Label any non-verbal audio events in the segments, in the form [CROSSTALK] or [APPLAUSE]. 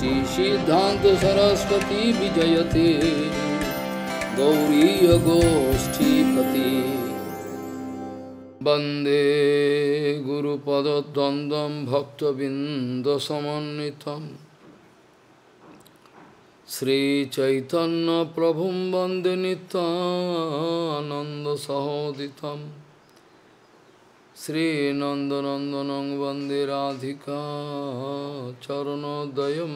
श्रीसिद्धान्त सरस्वती विजयते। गौरीयगोष्ठीपति वन्दे गुरुपदद्वन्द्वं भक्तबिन्दसमन्वितम् श्रीचैतन्यप्रभुं वन्दे नितानन्दसहोदितम् श्रीनन्दनन्दनं वंदे राधिका चरणोदयं।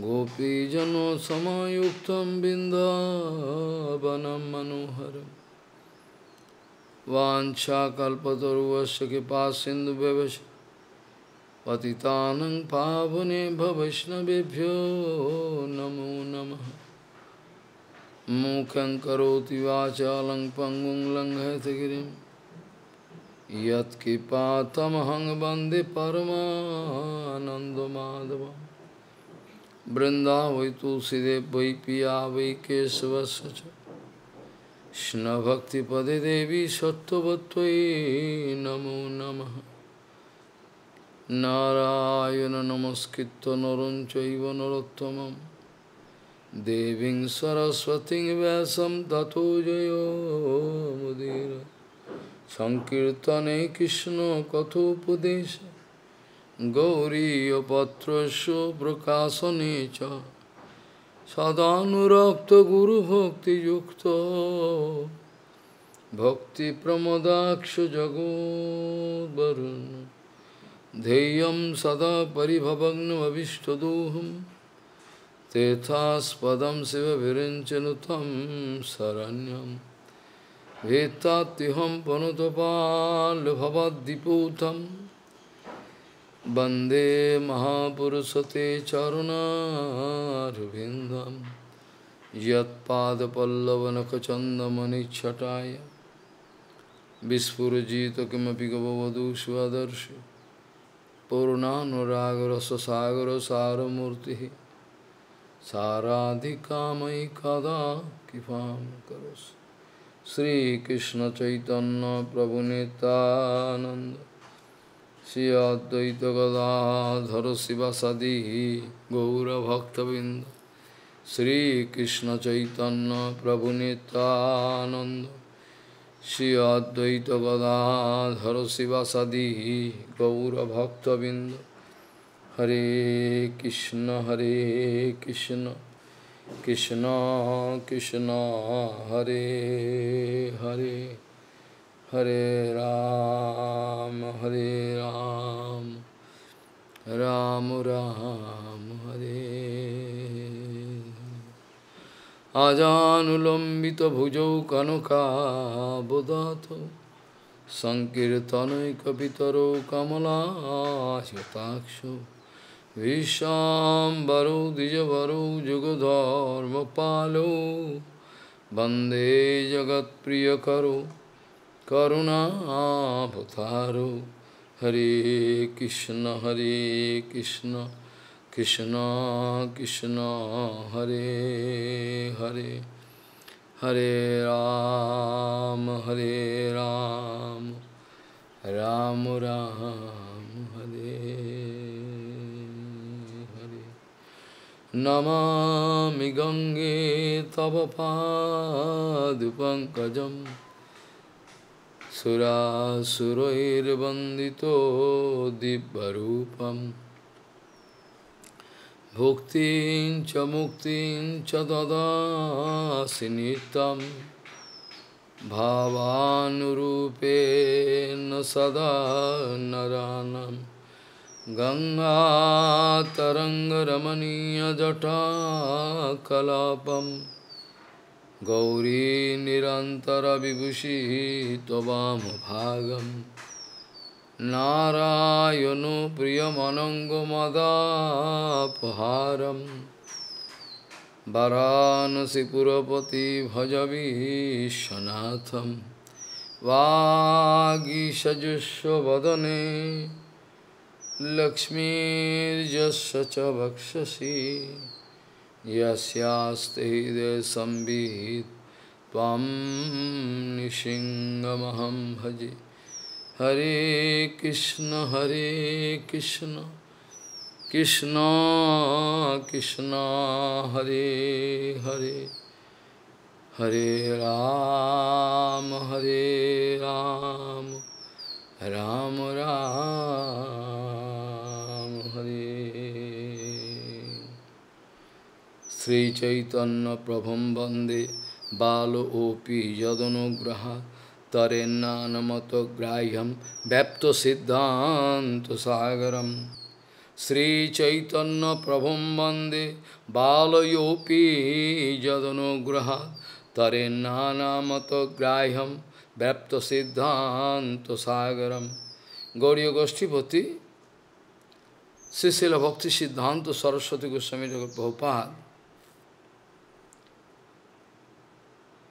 गोपीजनसमयुक्तं बिन्दावनं मनोहरम्। वाञ्छाकल्पतरुवस्य कृपा सिन्धुव्यवश पतितानं पावनेभ्य वैष्णवेभ्यो नमो नमः। मूकं करोति वाचालं, पङ्गुं लङ्घयतगिरिं यत्कृपातमहं वंदे परमानन्दमाधवं बृन्दा वै तुलसीदेव वै पिया वै केशवस्य च कृष्णभक्तिपदे देवी सत्त्ववत्त्वयि नमो नमः नारायण नमस्कृत्य नरं चैव नरोत्तमं देवीं सरस्वतीं व्यासं ततो जयो मुदीर सङ्कीर्तने कृष्णकथोपदेश गौरीयपत्रस्य प्रकाशने च सदानुरक्तगुरुभक्तियुक्तो भक्तिप्रमदाक्षजगोद्वरुन् ध्येयं सदा परिभवग्नमभिष्टदोहं तेथास्पदं शिवभिरिञ्चनुतं शरण्यं वेत्तात्युहं पनुतपाल्भवद्दिपूतं वंदे महापुरुषते चरुणारविन्दं। यत्पादपल्लवनखचन्दमनिच्छटाय। विस्फुरजित किमपि गववधू स्वदर्शि पूर्णानुरागरससागरसारमूर्तिः। साराधिकामयि कदा कृपां करोसि। শ্রীকৃষ্ণ চৈতন্য প্রভু নিতানন্দ শ্রী অদ্বৈত গদাধর শিবাসাদি গৌরভক্তবৃন্দ। শ্রীকৃষ্ণ চৈতন্য প্রভু নিতানন্দ শ্রী অদ্বৈত গদাধর শিবাসাদি গৌরভক্তবৃন্দ। হরে কৃষ্ণ হরে কৃষ্ণ। हरे कृष्ण हरे कृष्ण कृष्ण कृष्ण हरे हरे हरे राम हरे राम राम राम हरे आजानुलम्बितभुजौ कनकाबुदातो सङ्कीर्तनैकपितरो कमलायताक्षो विशाम्बरो द्विजवरो जुगधर्मपालो। वंदे जगत्प्रियकरो करुणाभतारो हरे कृष्ण हरे कृष्ण कृष्ण कृष्ण, हरे हरे। हरे राम हरे राम। राम राम। नमामि गङ्गे तव पादपङ्कजं सुरासुरैर्वन्दितो दिव्यरूपम्। भुक्तिं च मुक्तिं च ददासि नित्यं भावानुरूपेण सदा गङ्गातरङ्गरमणीयजटाकलापं गौरी निरन्तरविभूषिः त्ववामभागम् नारायणो प्रियमनङ्गमदापहारं वरानसिपुरपति भजवीशनाथं वागीषजुष्वदने लक्ष्मीर्यस्य च वक्षसि यस्यास्ते भजे। हरे कृष्ण हरे कृष्ण कृष्ण कृष्ण, हरे हरे। हरे राम हरे राम राम राम। श्रीचैतन्यप्रभुं वंदे बालोऽपि यदनुग्रहात् तरेन्नानमतग्राह्यं व्यप्तसिद्धान्तसागरम्। श्रीचैतन्यप्रभुं वंदे बालयोऽपि यदनुग्रहात् तरेन्नानामतग्राह्यं व्यप्तसिद्धान्तसागरं गौरीयगोष्ठीपति श्रीशिल भक्ति सिद्धांत सरस्वती गोस्वामी जगत बहुपात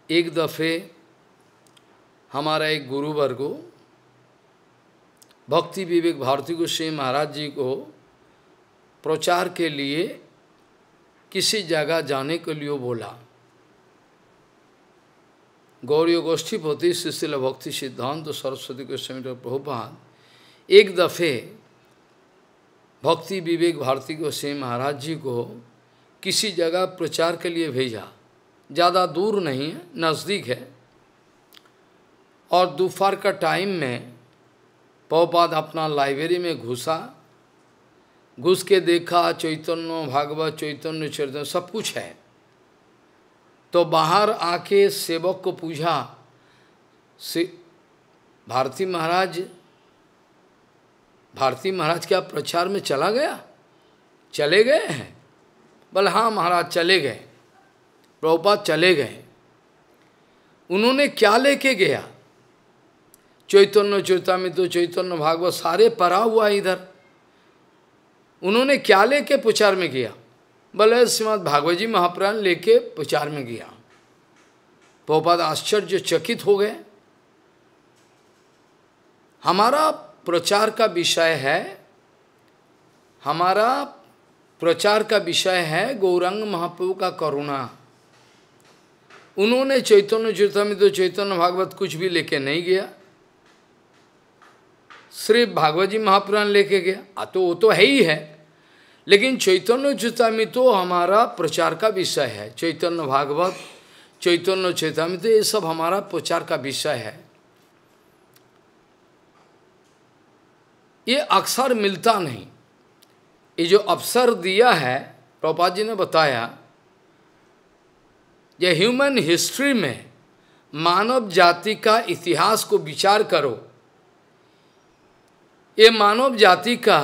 एक दफे हमारा एक गुरुवर को, भक्ति विवेक भारती गोस्वामी महाराज जी को प्रचार के लिए किसी जगह जाने के लिए बोला। गौरी गोष्ठीपति शिशिल भक्ति सिद्धांत तो सरस्वती गोस्वामी प्रभुपाद एक दफे भक्ति विवेक भारती गोस्वामी महाराज जी को किसी जगह प्रचार के लिए भेजा। ज़्यादा दूर नहीं है, नज़दीक है। और दोपहर का टाइम में पौपाद अपना लाइब्रेरी में घुसा, घुस के देखा, चैतन्य, भागवत, चैतन्य चैतन्य, सब कुछ है। तो बाहर आके सेवक को पूछा, से, भारती महाराज भारती महाराज क्या प्रचार में चला गया? चले गए हैं? बोले हाँ महाराज, चले गए। प्रभुपाद चले गए। उन्होंने क्या लेके गया? चैतन्य चैतामित तो चैतन्य भागवत सारे परा हुआ इधर। उन्होंने क्या लेके प्रचार में गया? बोले, श्रीमद भागवत जी महाप्राण लेके प्रचार में गया। प्रभुपाद आश्चर्य चकित हो गए। हमारा प्रचार का विषय है, हमारा प्रचार का विषय है गौरंग महाप्रभु का करुणा। उन्होंने चैतन्य चैतन्य तो चैतन्य भागवत कुछ भी लेके नहीं गया। सिर्फ़ भागवत जी महापुराण लेके गया। आ तो वो तो है ही है। लेकिन चैतन्य चैतामित तो हमारा प्रचार का विषय है। चैतन्य भागवत, चैतन्य चैतामित ये सब हमारा प्रचार का विषय है। ये अक्सर मिलता नहीं। ये जो अवसर दिया है, प्रभुपाद जी ने बताया ये ह्यूमन हिस्ट्री में मानव जाति का इतिहास को विचार करो। ये मानव जाति का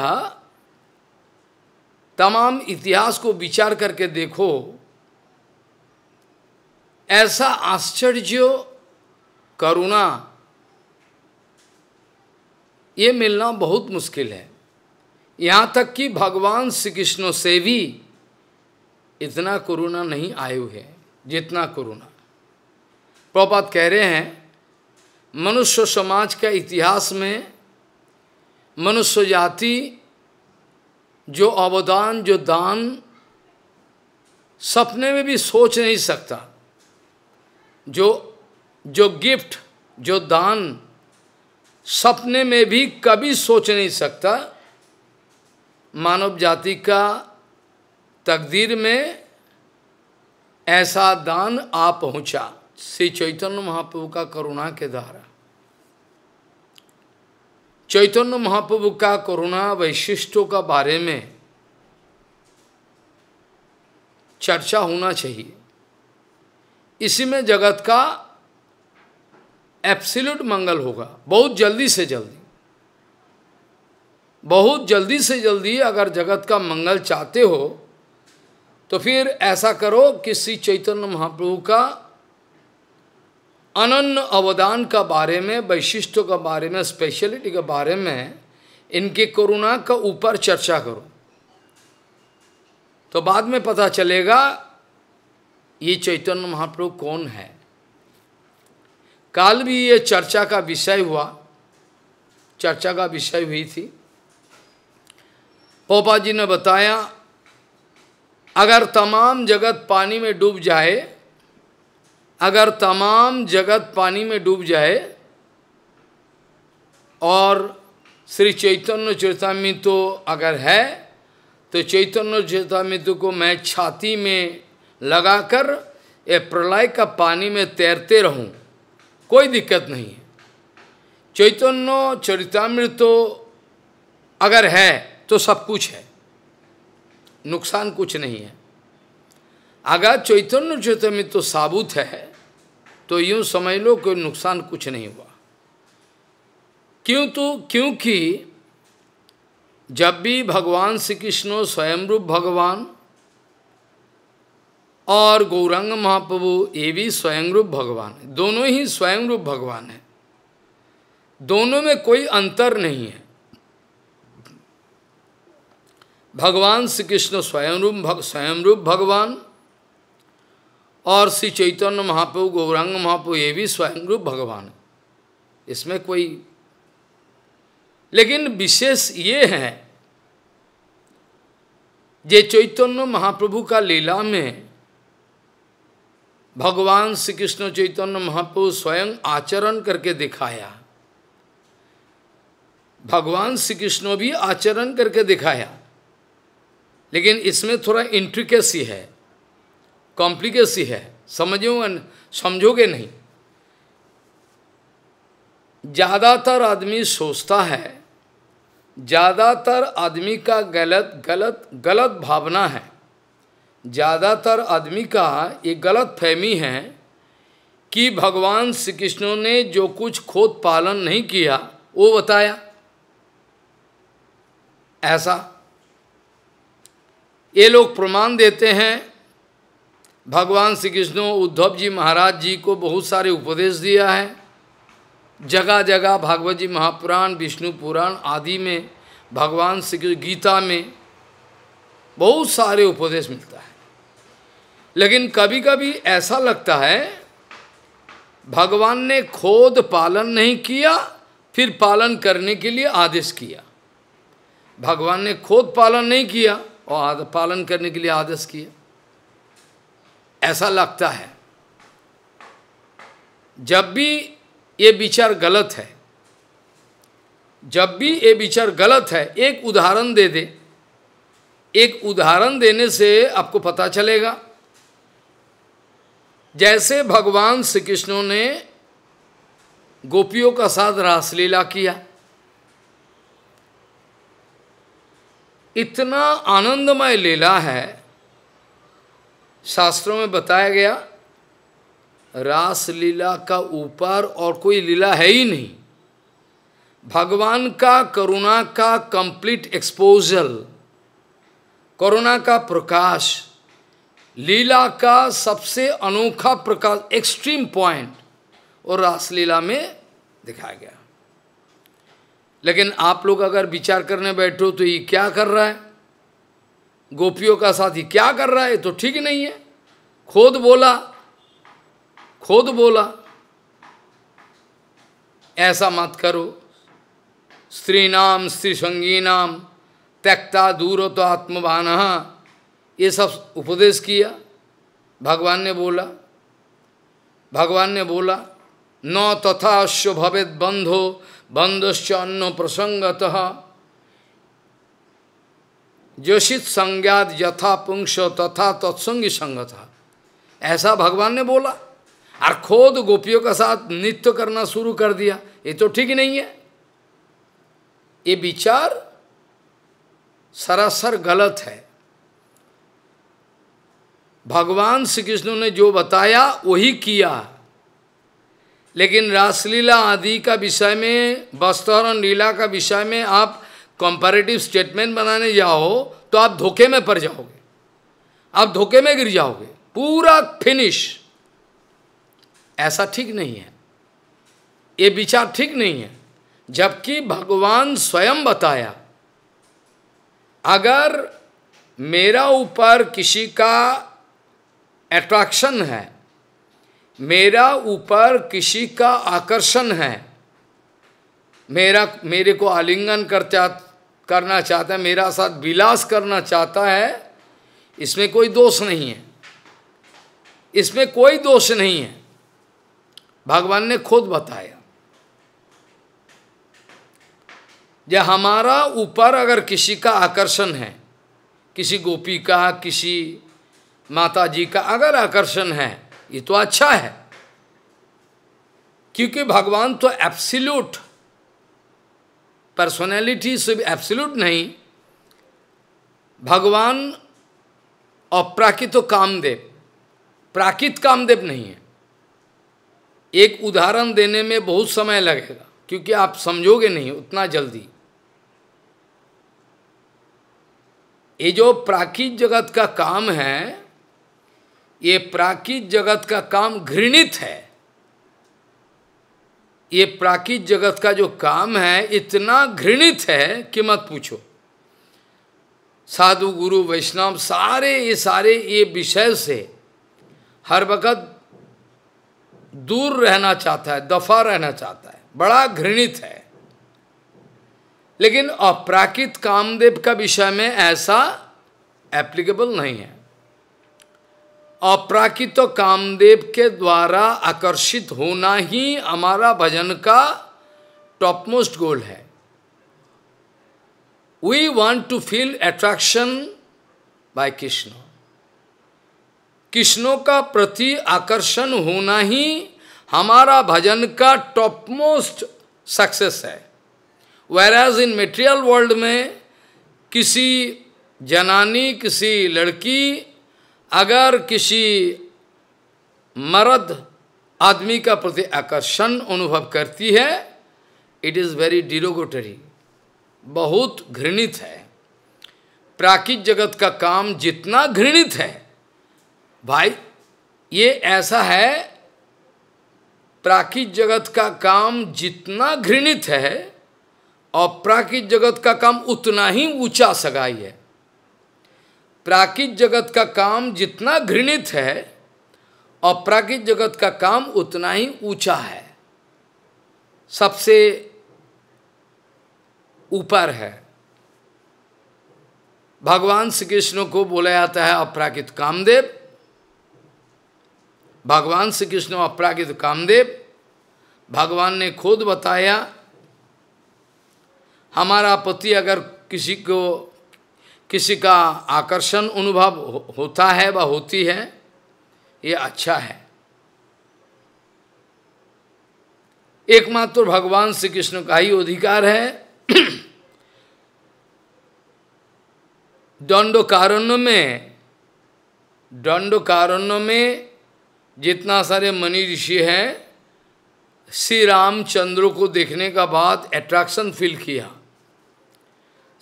तमाम इतिहास को विचार करके देखो। ऐसा आश्चर्य, करुणा, ये मिलना बहुत मुश्किल है। यहाँ तक कि भगवान श्री कृष्ण से भी इतना करुणा नहीं आए हुए जितना करुणा प्रपात कह रहे हैं, मनुष्य समाज का इतिहास में मनुष्य जाति जो अवदान, जो दान, सपने में भी सोच नहीं सकता। जो जो गिफ्ट, जो दान, सपने में भी कभी सोच नहीं सकता। मानव जाति का तकदीर में ऐसा दान आ पहुँचा। श्री चैतन्य महाप्रभु का करुणा के द्वारा। चैतन्य महाप्रभु का करुणा वैशिष्टों का बारे में चर्चा होना चाहिए। इसी में जगत का एप्सिल्यूट मंगल होगा। बहुत जल्दी से जल्दी। बहुत जल्दी से जल्दी अगर जगत का मंगल चाहते हो तो फिर ऐसा करो कि श्री चैतन्य महाप्रभु का अनन्य अवदान का बारे में वैशिष्टों का बारे में स्पेशलिटी के बारे में, इनके करुणा का ऊपर चर्चा करो। तो बाद में पता चलेगा, ये चैतन्य महाप्रभु कौन है। काल भी ये चर्चा का विषय हुआ। चर्चा का विषय हुई थी। पोपा जी ने बताया अगर तमाम जगत पानी में डूब जाए, अगर तमाम जगत पानी में डूब जाए, और श्री चैतन्य चैतामी तो अगर है तो चैतन्य चेतामित्र को मैं छाती में लगाकर ये प्रलय का पानी में तैरते रहूँ, कोई दिक्कत नहीं है। चैतन्य चरितमृत तो अगर है तो सब कुछ है। नुकसान कुछ नहीं है। अगर चैतन्य चैतन्य तो साबुत है तो यूँ समझ लो कोई नुकसान कुछ नहीं हुआ। क्यों तो क्योंकि जब भी भगवान श्री कृष्ण स्वयं रूप भगवान और गौरंग महाप्रभु, ये भी स्वयं रूप भगवान है। दोनों ही स्वयं रूप भगवान है। दोनों में कोई अंतर नहीं है। भगवान श्री कृष्ण स्वयं रूप भग, स्वयं रूप भगवान और श्री चैतन्य महाप्रभु गौरांग महाप्रभु ये भी स्वयं रूप भगवान। इसमें कोई लेकिन विशेष ये है जे चैतन्य महाप्रभु का लीला में भगवान श्री कृष्ण चैतन्य महाप्रभु स्वयं आचरण करके दिखाया। भगवान श्री कृष्ण भी आचरण करके दिखाया। लेकिन इसमें थोड़ा इंट्रिकेसी है कॉम्प्लिकेसी है। समझोगे समझोगे नहीं? ज़्यादातर आदमी सोचता है, ज़्यादातर आदमी का गलत गलत गलत भावना है। ज़्यादातर आदमी का ये गलत फहमी है कि भगवान श्री कृष्ण ने जो कुछ खोद पालन नहीं किया, वो बताया। ऐसा। ये लोग प्रमाण देते हैं। भगवान श्री कृष्ण उद्धव जी महाराज जी को बहुत सारे उपदेश दिया है। जगह जगह भागवत जी महापुराण, विष्णु पुराण आदि में, भगवान श्री कृष्ण गीता में बहुत सारे उपदेश मिलता है। लेकिन कभी कभी ऐसा लगता है, भगवान ने खोद पालन नहीं किया, फिर पालन करने के लिए आदेश किया। भगवान ने खोद पालन नहीं किया। और पालन करने के लिए आदेश किया ऐसा लगता है। जब भी ये विचार गलत है, जब भी ये विचार गलत है, एक उदाहरण दे दे। एक उदाहरण देने से आपको पता चलेगा। जैसे भगवान श्री कृष्णों ने गोपियों का साथ रासलीला किया। इतना आनंदमय लीला है, शास्त्रों में बताया गया रास लीला का ऊपर और कोई लीला है ही नहीं। भगवान का करुणा का कंप्लीट एक्सपोजल करुणा का प्रकाश, लीला का सबसे अनोखा प्रकाश एक्सट्रीम पॉइंट और रासलीला में दिखाया गया। लेकिन आप लोग अगर विचार करने बैठो तो ये क्या कर रहा है? गोपियों का साथी क्या कर रहा है? तो ठीक नहीं है। खोद बोला। खोद बोला। ऐसा मत करो। स्त्री नाम, स्त्री संगी नाम, त्यक्ता, दूर तो आत्मवान ये सब उपदेश किया। भगवान ने बोला। भगवान ने बोला, न तथा अश्व भवेद बंधो बंधश्च अन्न प्रसंगतः। जोशित संज्ञात यथा पुंस तथा तत्संगी संगत। ऐसा भगवान ने बोला, और खोद गोपियों के साथ नृत्य करना शुरू कर दिया, ये तो ठीक नहीं है। ये विचार सरासर गलत है। भगवान श्री कृष्ण ने जो बताया, वही किया। लेकिन रासलीला आदि का विषय में वस्त्रण लीला का विषय में आप कंपैरेटिव स्टेटमेंट बनाने जाओ तो आप धोखे में पड़ जाओगे। आप धोखे में गिर जाओगे। पूरा फिनिश ऐसा ठीक नहीं है। ये विचार ठीक नहीं है। जबकि भगवान स्वयं बताया, अगर मेरा ऊपर किसी का अट्रैक्शन है मेरा ऊपर किसी का आकर्षण है। मेरा, मेरे को आलिंगन कर करना चाहता है, मेरा साथ विलास करना चाहता है, इसमें कोई दोष नहीं है। इसमें कोई दोष नहीं है। भगवान ने खुद बताया। जब हमारा ऊपर अगर किसी का आकर्षण है, किसी गोपी का, किसी माता जी का अगर आकर्षण है ये तो अच्छा है। क्योंकि भगवान तो एब्सल्यूट पर्सनैलिटी से भी एब्सल्यूट नहीं। भगवान अप्राकृत कामदेव, प्राकृत कामदेव नहीं है। एक उदाहरण देने में बहुत समय लगेगा, क्योंकि आप समझोगे नहीं उतना जल्दी। ये जो प्राकृत जगत का काम है ये प्राकृत जगत का काम घृणित है। ये प्राकृत जगत का जो काम है, इतना घृणित है कि मत पूछो। साधु, गुरु, वैष्णव, सारे ये सारे ये विषय से हर वक्त दूर रहना चाहता है, दफ़ा रहना चाहता है, बड़ा घृणित है। लेकिन अप्राकृत कामदेव का विषय में ऐसा एप्लीकेबल नहीं है। अप्राकृत कामदेव के द्वारा आकर्षित होना ही हमारा भजन का टॉप मोस्ट गोल है। We want to feel attraction by Krishna कृष्णों का प्रति आकर्षण होना ही हमारा भजन का टॉप मोस्ट सक्सेस है। Whereas in material world में किसी जनानी, किसी लड़की अगर किसी मर्द आदमी का प्रति आकर्षण अनुभव करती है इट इज़ वेरी डिरोगोटरी बहुत घृणित है। प्राकृत जगत का काम जितना घृणित है, भाई, ये ऐसा है, प्राकृत जगत का काम जितना घृणित है, और प्राकृत जगत का काम उतना ही ऊँचा सगाई है। प्राकृत जगत का काम जितना घृणित है और प्राकृत जगत का काम उतना ही ऊँचा है। सबसे ऊपर है। भगवान श्री कृष्ण को बोला जाता है अपराकृत कामदेव। भगवान श्री कृष्ण अपरागित कामदेव। भगवान ने खुद बताया, हमारा पति अगर किसी को किसी का आकर्षण अनुभव होता है व होती है, ये अच्छा है। एकमात्र भगवान श्री कृष्ण का ही अधिकार है। दंडो में दंडो में जितना सारे मनी ऋषि हैं, श्री रामचंद्र को देखने का बाद अट्रैक्शन फील किया।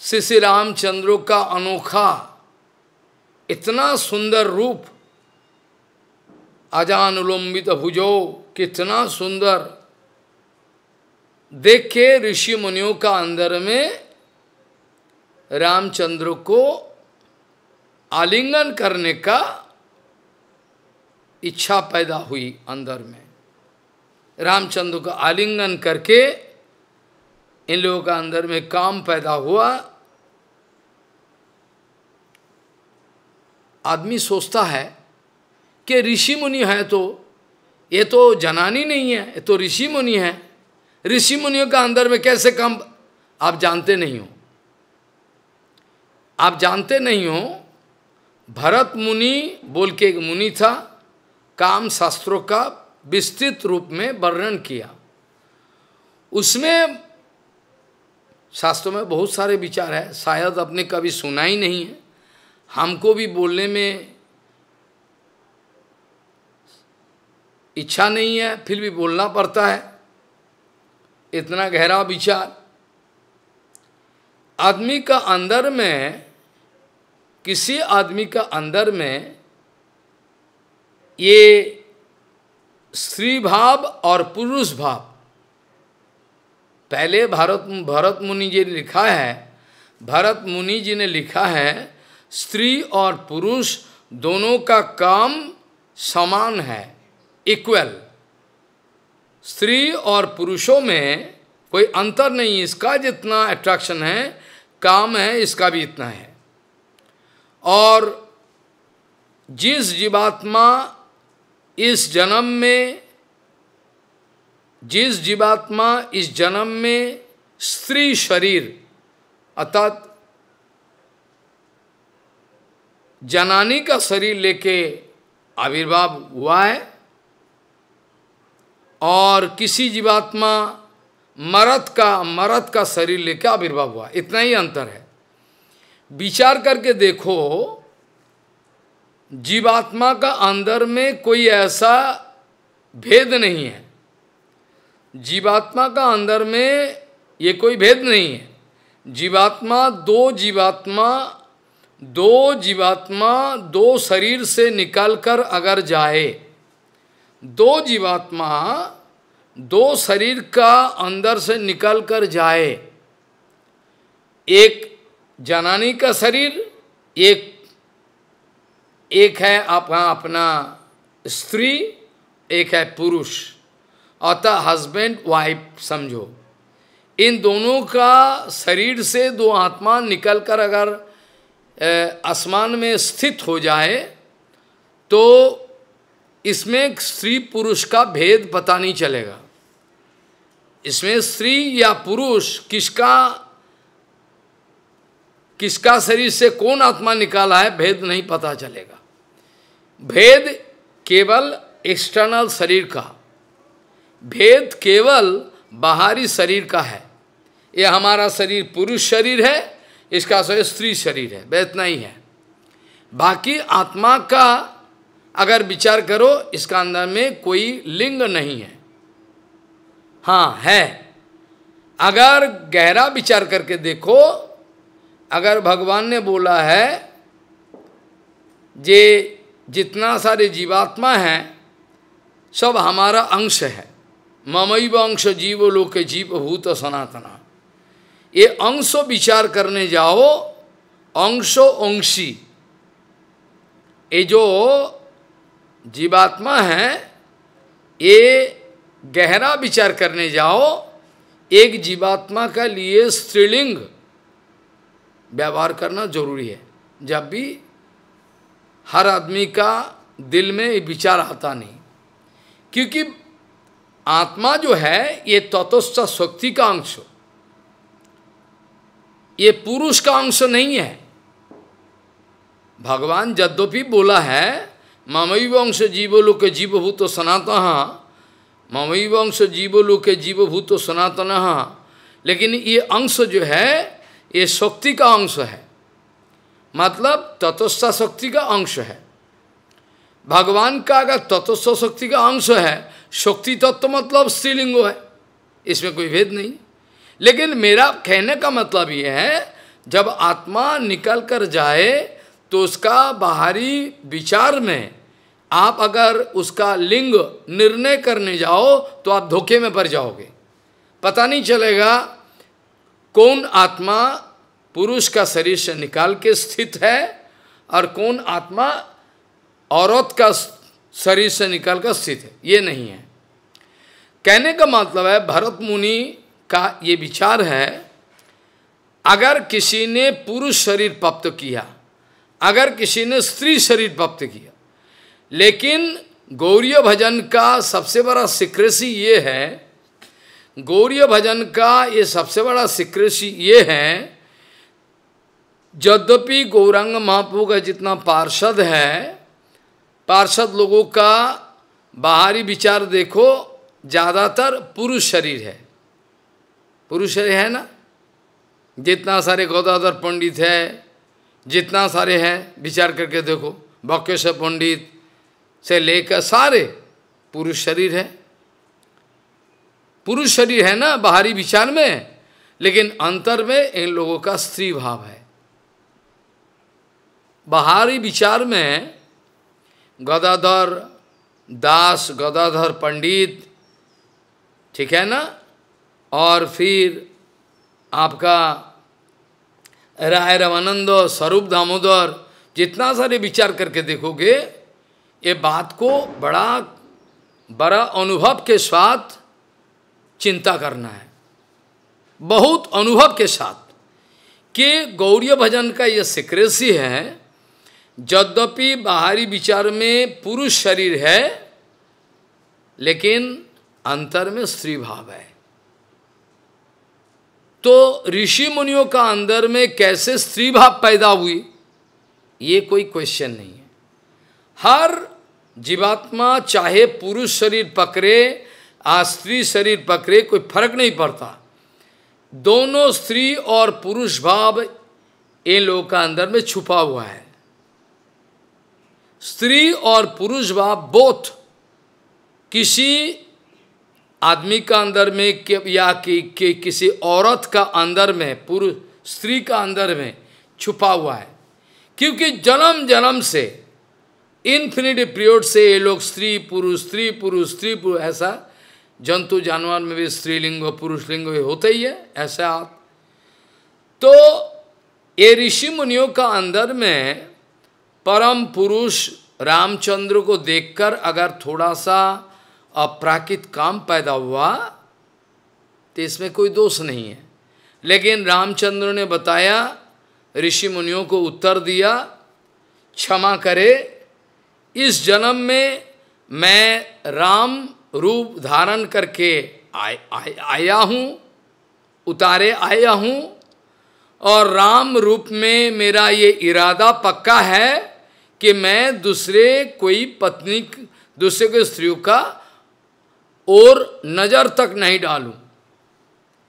श्री रामचंद्र का अनोखा, इतना सुंदर रूप अजान उलंबित भुजो कितना सुंदर। देख के ऋषि मुनियों का अंदर में रामचंद्र को आलिंगन करने का इच्छा पैदा हुई अंदर में। रामचंद्र का आलिंगन करके इन लोगों का अंदर में काम पैदा हुआ। आदमी सोचता है कि ऋषि मुनि है तो ये तो जनानी नहीं है, ये तो ऋषि मुनि है। ऋषि मुनियों का अंदर में कैसे काम, आप जानते नहीं हो। आप जानते नहीं हो, भरत मुनि बोल के एक मुनि था, काम शास्त्रों का विस्तृत रूप में वर्णन किया। उसमें शास्त्रों में बहुत सारे विचार है, शायद अपने कभी सुना ही नहीं है। हमको भी बोलने में इच्छा नहीं है, फिर भी बोलना पड़ता है। इतना गहरा विचार। आदमी का अंदर में, किसी आदमी का अंदर में ये स्त्री भाव और पुरुष भाव पहले भारत, भरत मुनि जी ने लिखा है, भरत मुनि जी ने लिखा है स्त्री और पुरुष दोनों का काम समान है इक्वल स्त्री और पुरुषों में कोई अंतर नहीं, इसका जितना अट्रैक्शन है, काम है, इसका भी इतना है। और जिस जीवात्मा इस जन्म में, जिस जीवात्मा इस जन्म में स्त्री शरीर, अर्थात जनानी का शरीर लेके आविर्भाव हुआ है। और किसी जीवात्मा मरद का मरद का शरीर लेकर आविर्भाव हुआ। इतना ही अंतर है। विचार करके देखो, जीवात्मा का अंदर में कोई ऐसा भेद नहीं है। जीवात्मा का अंदर में ये कोई भेद नहीं है। जीवात्मा, दो जीवात्मा दो जीवात्मा दो शरीर से निकलकर अगर जाए, दो जीवात्मा दो शरीर का अंदर से निकल कर जाए, एक जनानी का शरीर, एक एक है अपना अपना स्त्री, एक है पुरुष, अतः हस्बैंड वाइफ समझो। इन दोनों का शरीर से दो आत्मा निकलकर अगर आसमान में स्थित हो जाए तो इसमें स्त्री पुरुष का भेद पता नहीं चलेगा। इसमें स्त्री या पुरुष किसका किसका शरीर से कौन आत्मा निकाला है, भेद नहीं पता चलेगा। भेद केवल एक्सटर्नल शरीर का, भेद केवल बाहरी शरीर का है। यह हमारा शरीर पुरुष शरीर है इसका शरीर स्त्री शरीर है इतना ही है। बाकी आत्मा का अगर विचार करो, इसका अंदर में कोई लिंग नहीं है। हाँ है। अगर गहरा विचार करके देखो, अगर भगवान ने बोला है जे जितना सारे जीवात्मा हैं, सब हमारा अंश है। ममैव अंश जीव लोके जीव भूत सनातना। ये अंश विचार करने जाओ, अंशो अंशी। ये जो जीवात्मा है, ये गहरा विचार करने जाओ, एक जीवात्मा का लिए स्त्रीलिंग व्यवहार करना ज़रूरी है। जब भी हर आदमी का दिल में ये विचार आता नहीं, क्योंकि आत्मा जो है, ये तत्वस्थ शक्ति का अंश ये पुरुष का अंश नहीं है। भगवान यद्यपि बोला है ममई वंश जीवलोक जीवभूत सनातन ममई वंश जीवलोक जीवभूत सनातन। लेकिन ये अंश जो है, ये शक्ति का अंश है। मतलब तत्वस्था शक्ति का अंश है। भगवान का अगर तत्वस्थ शक्ति का अंश है, शक्ति तत्व मतलब स्त्रीलिंग है। इसमें कोई भेद नहीं। लेकिन मेरा कहने का मतलब ये है, जब आत्मा निकल कर जाए तो उसका बाहरी विचार में आप अगर उसका लिंग निर्णय करने जाओ तो आप धोखे में पड़ जाओगे। पता नहीं चलेगा कौन आत्मा पुरुष का शरीर से निकाल के स्थित है और कौन आत्मा औरत का शरीर से निकाल कर स्थित है। ये नहीं है। कहने का मतलब है, भरत मुनि का ये विचार है, अगर किसी ने पुरुष शरीर प्राप्त किया, अगर किसी ने स्त्री शरीर प्राप्त किया, लेकिन गौरीय भजन का सबसे बड़ा सिक्रेसी ये है, गौरीय भजन का ये सबसे बड़ा सिक्रेसी ये है, यद्यपि गौरंग महाप्रभु का जितना पार्षद है, पार्षद लोगों का बाहरी विचार देखो, ज़्यादातर पुरुष शरीर है। पुरुष है ना? जितना सारे गोदाधर पंडित है, जितना सारे हैं, विचार करके देखो, बक्येश्वर पंडित से लेकर सारे पुरुष शरीर है। पुरुष शरीर है ना, बाहरी विचार में, लेकिन अंतर में इन लोगों का स्त्री भाव है। बाहरी विचार में गदाधर दास गदाधर पंडित, ठीक है ना? और फिर आपका राय रवानंद स्वरूप दामोदर, जितना सारे विचार करके देखोगे, ये बात को बड़ा बड़ा अनुभव के साथ चिंता करना है। बहुत अनुभव के साथ। कि गौरी भजन का यह सिक्रेसी है, यद्यपि बाहरी विचार में पुरुष शरीर है, लेकिन अंतर में स्त्री भाव है। तो ऋषि मुनियों का अंदर में कैसे स्त्री भाव पैदा हुई? ये कोई क्वेश्चन नहीं है। हर जीवात्मा चाहे पुरुष शरीर पकड़े, आ स्त्री शरीर पकड़े, कोई फ़र्क नहीं पड़ता। दोनों स्त्री और पुरुष भाव इन लोगों का अंदर में छुपा हुआ है। स्त्री और पुरुष भाव बोथ किसी आदमी का अंदर में या कि, कि किसी औरत का अंदर में पुरुष स्त्री का अंदर में छुपा हुआ है। क्योंकि जन्म जन्म से इन्फिनिटी पीरियड से ये लोग स्त्री पुरुष स्त्री पुरुष स्त्री पुरुष ऐसा जंतु जानवर में भी स्त्रीलिंग पुरुष लिंग होता ही है ऐसा आप तो ये ऋषि मुनियों का अंदर में परम पुरुष रामचंद्र को देखकर अगर थोड़ा सा अपराकित काम पैदा हुआ तो इसमें कोई दोष नहीं है। लेकिन रामचंद्र ने बताया ऋषि मुनियों को उत्तर दिया क्षमा करे इस जन्म में मैं राम रूप धारण करके आय, आय, हूँ उतारे आया हूँ और राम रूप में मेरा ये इरादा पक्का है कि मैं दूसरे कोई पत्नी दूसरे के स्त्रियों का और नज़र तक नहीं डालूं।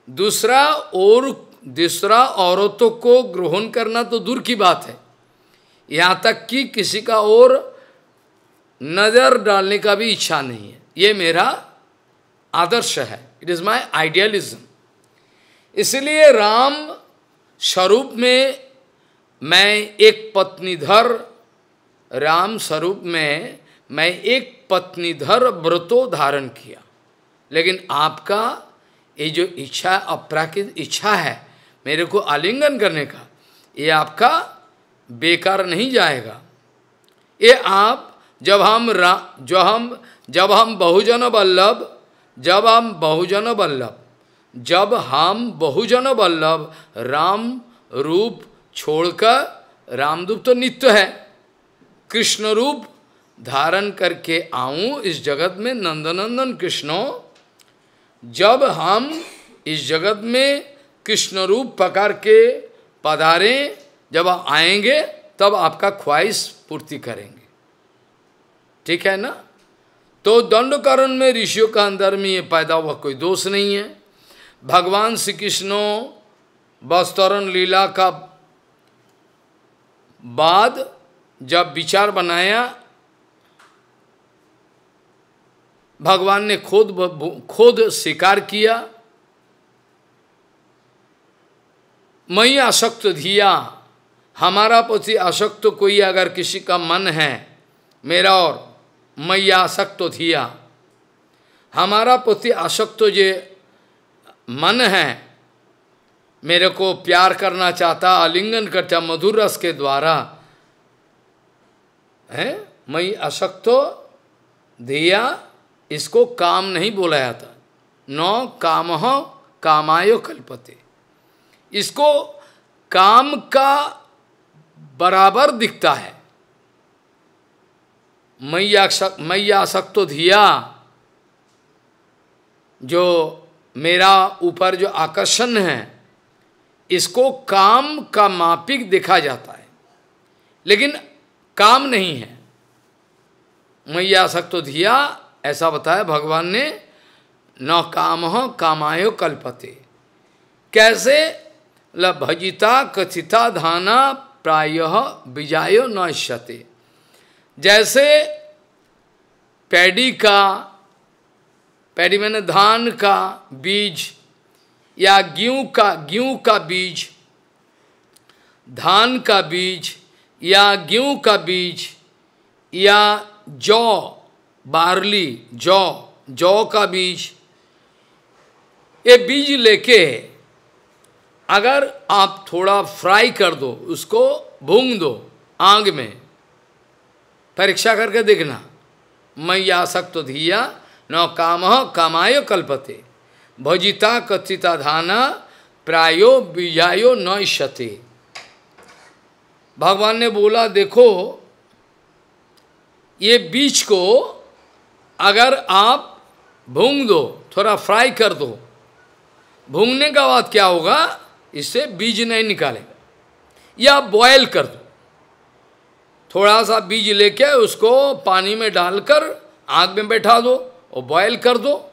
दूसरा और दूसरा औरतों को ग्रहण करना तो दूर की बात है। यहाँ तक कि किसी का और नज़र डालने का भी इच्छा नहीं है। ये मेरा आदर्श है। इट इज़ माई आइडियलिज्म इसलिए राम स्वरूप में मैं एक पत्नीधर, राम स्वरूप में मैं एक पत्नीधर व्रतो धारण किया। लेकिन आपका ये जो इच्छा, अपराकृत इच्छा है, मेरे को आलिंगन करने का, ये आपका बेकार नहीं जाएगा। ये आप, जब हम रा, जो हम, जब हम बहुजन बल्लभ जब हम बहुजन बल्लभ जब हम बहुजन बल्लभ राम रूप छोड़कर रामदूप तो नित्य है, कृष्ण रूप धारण करके आऊँ इस जगत में नंदनंदन कृष्णो। जब हम इस जगत में कृष्ण रूप पकड़ के पधारें, जब आएँगे, तब आपका ख्वाहिश पूर्ति करेंगे। ठीक है ना? तो दंडकरण में ऋषियों का अंदर में ये पैदा हुआ कोई दोष नहीं है। भगवान श्री कृष्णों वस्तरण लीला का बाद जब विचार बनाया भगवान ने खुद खुद स्वीकार किया। मई आसक्त धिया, हमारा प्रति आसक्त कोई अगर किसी का मन है, मेरा और मैया आसक्त धिया, हमारा प्रति आसक्त जो मन है, मेरे को प्यार करना चाहता, आलिंगन करता मधुर रस के द्वारा, है? मई आसक्तो धिया इसको काम नहीं बोला जाता नौ काम कामायो कल्पते। इसको काम का बराबर दिखता है। मैया मैया तो धिया, जो मेरा ऊपर जो आकर्षण है, इसको काम का मापिक देखा जाता है। लेकिन काम नहीं है। मैया तो धिया ऐसा बताया भगवान ने, न काम कामायो कल्पते। कैसे? भजिता कथिता धाना प्राय विजायो नश्यते जैसे पैडी का, पैडी मैंने धान का बीज या गेहूँ का गेहूँ का बीज, धान का बीज या गेहूँ का बीज या जौ बार्ली, जौ जौ का बीज। ये बीज लेके अगर आप थोड़ा फ्राई कर दो, उसको भूंग दो आग में, परीक्षा करके देखना। मैं आसक्त धिया, न काम कामाय कल्पते। भजिता कथिता धाना, प्रायो बीजायो न शते भगवान ने बोला, देखो, ये बीज को अगर आप भूंग दो, थोड़ा फ्राई कर दो, भूंगने का बाद क्या होगा? इससे बीज नहीं निकालेगा। या बॉयल कर दो। थोड़ा सा बीज लेके उसको पानी में डालकर आग में बैठा दो और बॉयल कर दो।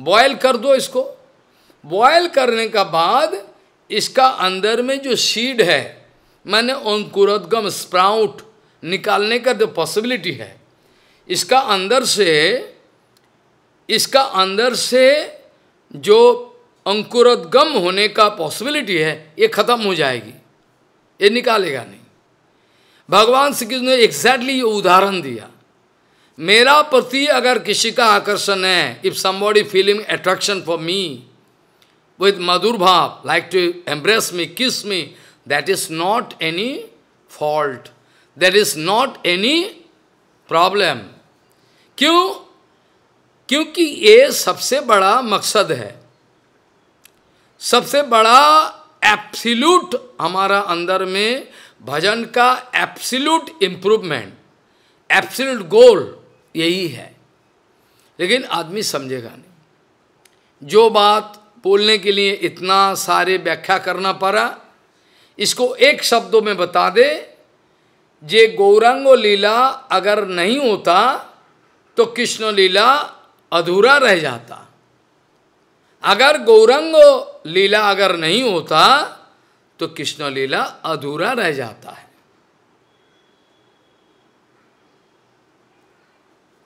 बॉयल कर दो इसको। बॉयल करने का बाद इसका अंदर में जो सीड है, मैंने अंकुरोद्गम स्प्राउट निकालने का जो पॉसिबिलिटी है इसका अंदर से, इसका अंदर से जो अंकुरोद्गम होने का पॉसिबिलिटी है, ये खत्म हो जाएगी। ये निकालेगा नहीं। भगवान श्री कृष्ण ने एग्जैक्टली ये उदाहरण दिया। मेरा प्रति अगर किसी का आकर्षण है if somebody feeling attraction for me with मधुर भाव like to embrace me kiss me that is not any fault that is not any problem क्यों? क्योंकि ये सबसे बड़ा मकसद है। सबसे बड़ा एप्सिल्यूट हमारा अंदर में भजन का एप्सिल्यूट इम्प्रूवमेंट एप्सिल्यूट गोल यही है। लेकिन आदमी समझेगा नहीं। जो बात बोलने के लिए इतना सारे व्याख्या करना पड़ा, इसको एक शब्दों में बता दे, जे गौरांगो लीला अगर नहीं होता तो कृष्ण लीला अधूरा रह जाता। अगर गौरंग लीला अगर नहीं होता तो कृष्ण लीला अधूरा रह जाता है।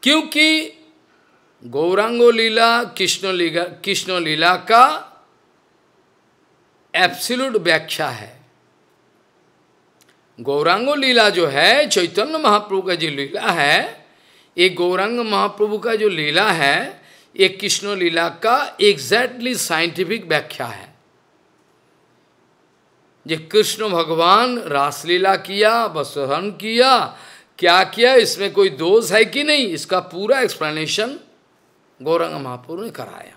क्योंकि गौरांगो लीला कृष्ण लीला कृष्ण लीला का एब्सोल्यूट व्याख्या है। गौरांगो लीला जो है, चैतन्य महाप्रभु का जो लीला है ये गौरंग महाप्रभु का जो लीला है, ये कृष्ण लीला का एग्जैक्टली साइंटिफिक व्याख्या है। ये कृष्ण भगवान रासलीला किया वसहन किया, क्या किया, इसमें कोई दोष है कि नहीं, इसका पूरा एक्सप्लेनेशन गौरंग महाप्रभु ने कराया।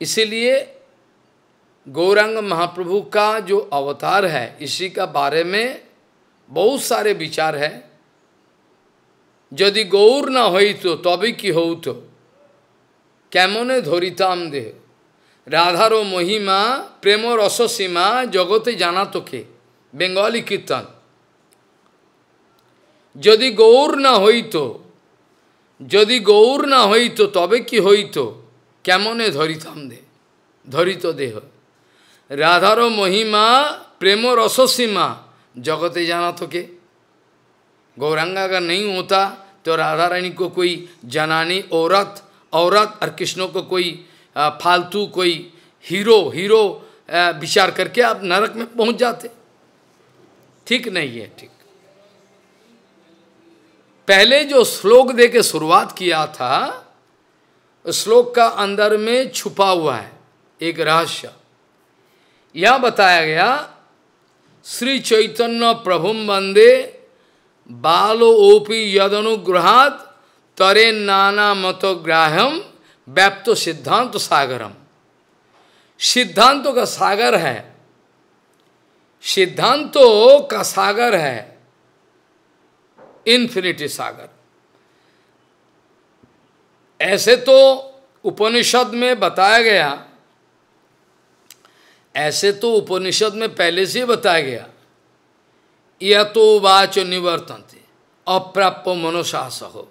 इसीलिए गौरंग महाप्रभु का जो अवतार है, इसी का बारे में बहुत सारे विचार है। যদি গৌর না হইত, তবে কি হৌত কেমনে ধরিতাম দেহ? রাধার ও মহিমা প্রেম রসসীমা জগতে জানাতোকে বেঙ্গলি কীর্তন। যদি গৌর না হইত, যদি গৌর না হইত, তবে কি হইত? কেমনে ধরিতাম দে? ধরিত দেহ। রাধার মহিমা প্রেম রসসীমা জগতে জানাতোকে गौरंगा अगर नहीं होता तो राधा रानी को कोई जनानी, औरत औरत और कृष्ण को कोई फालतू कोई हीरो हीरो विचार करके आप नरक में पहुँच जाते। ठीक नहीं है, ठीक। पहले जो श्लोक दे के शुरुआत किया था श्लोक का अंदर में छुपा हुआ है, एक रहस्य। यह बताया गया, श्री चैतन्य प्रभु वंदे बालो ओपी यदनुग्रहात तरे नाना मतोग्राह्यम व्याप्त सिद्धांत सागरम। सिद्धांतों का सागर है। सिद्धांतों का सागर है। इन्फिनिटी सागर। ऐसे तो उपनिषद में बताया गया, ऐसे तो उपनिषद में पहले से ही बताया गया यह तो वाच निवर्तन थे अप्राप्य मनोशास हो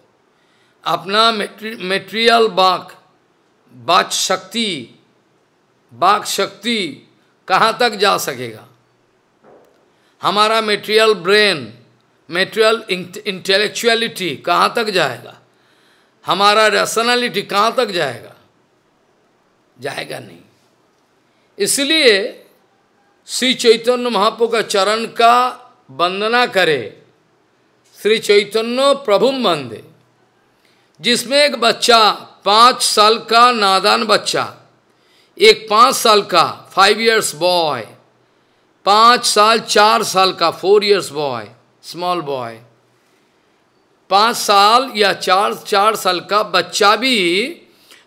अपना मेटेरियल बाक बाच शक्ति, बाक शक्ति कहाँ तक जा सकेगा? हमारा मेटेरियल ब्रेन, मेटेरियल इंटेलेक्चुअलिटी कहाँ तक जाएगा? हमारा रैशनैलिटी कहाँ तक जाएगा? जाएगा नहीं। इसलिए श्री चैतन्य महापो का चरण का वंदना करे। श्री चैतन्य प्रभु वंदे जिसमें एक बच्चा, पाँच साल का नादान बच्चा, एक पाँच साल का फाइव इयर्स बॉय पाँच साल, चार साल का four years boy small boy पाँच साल या चार चार साल का बच्चा भी,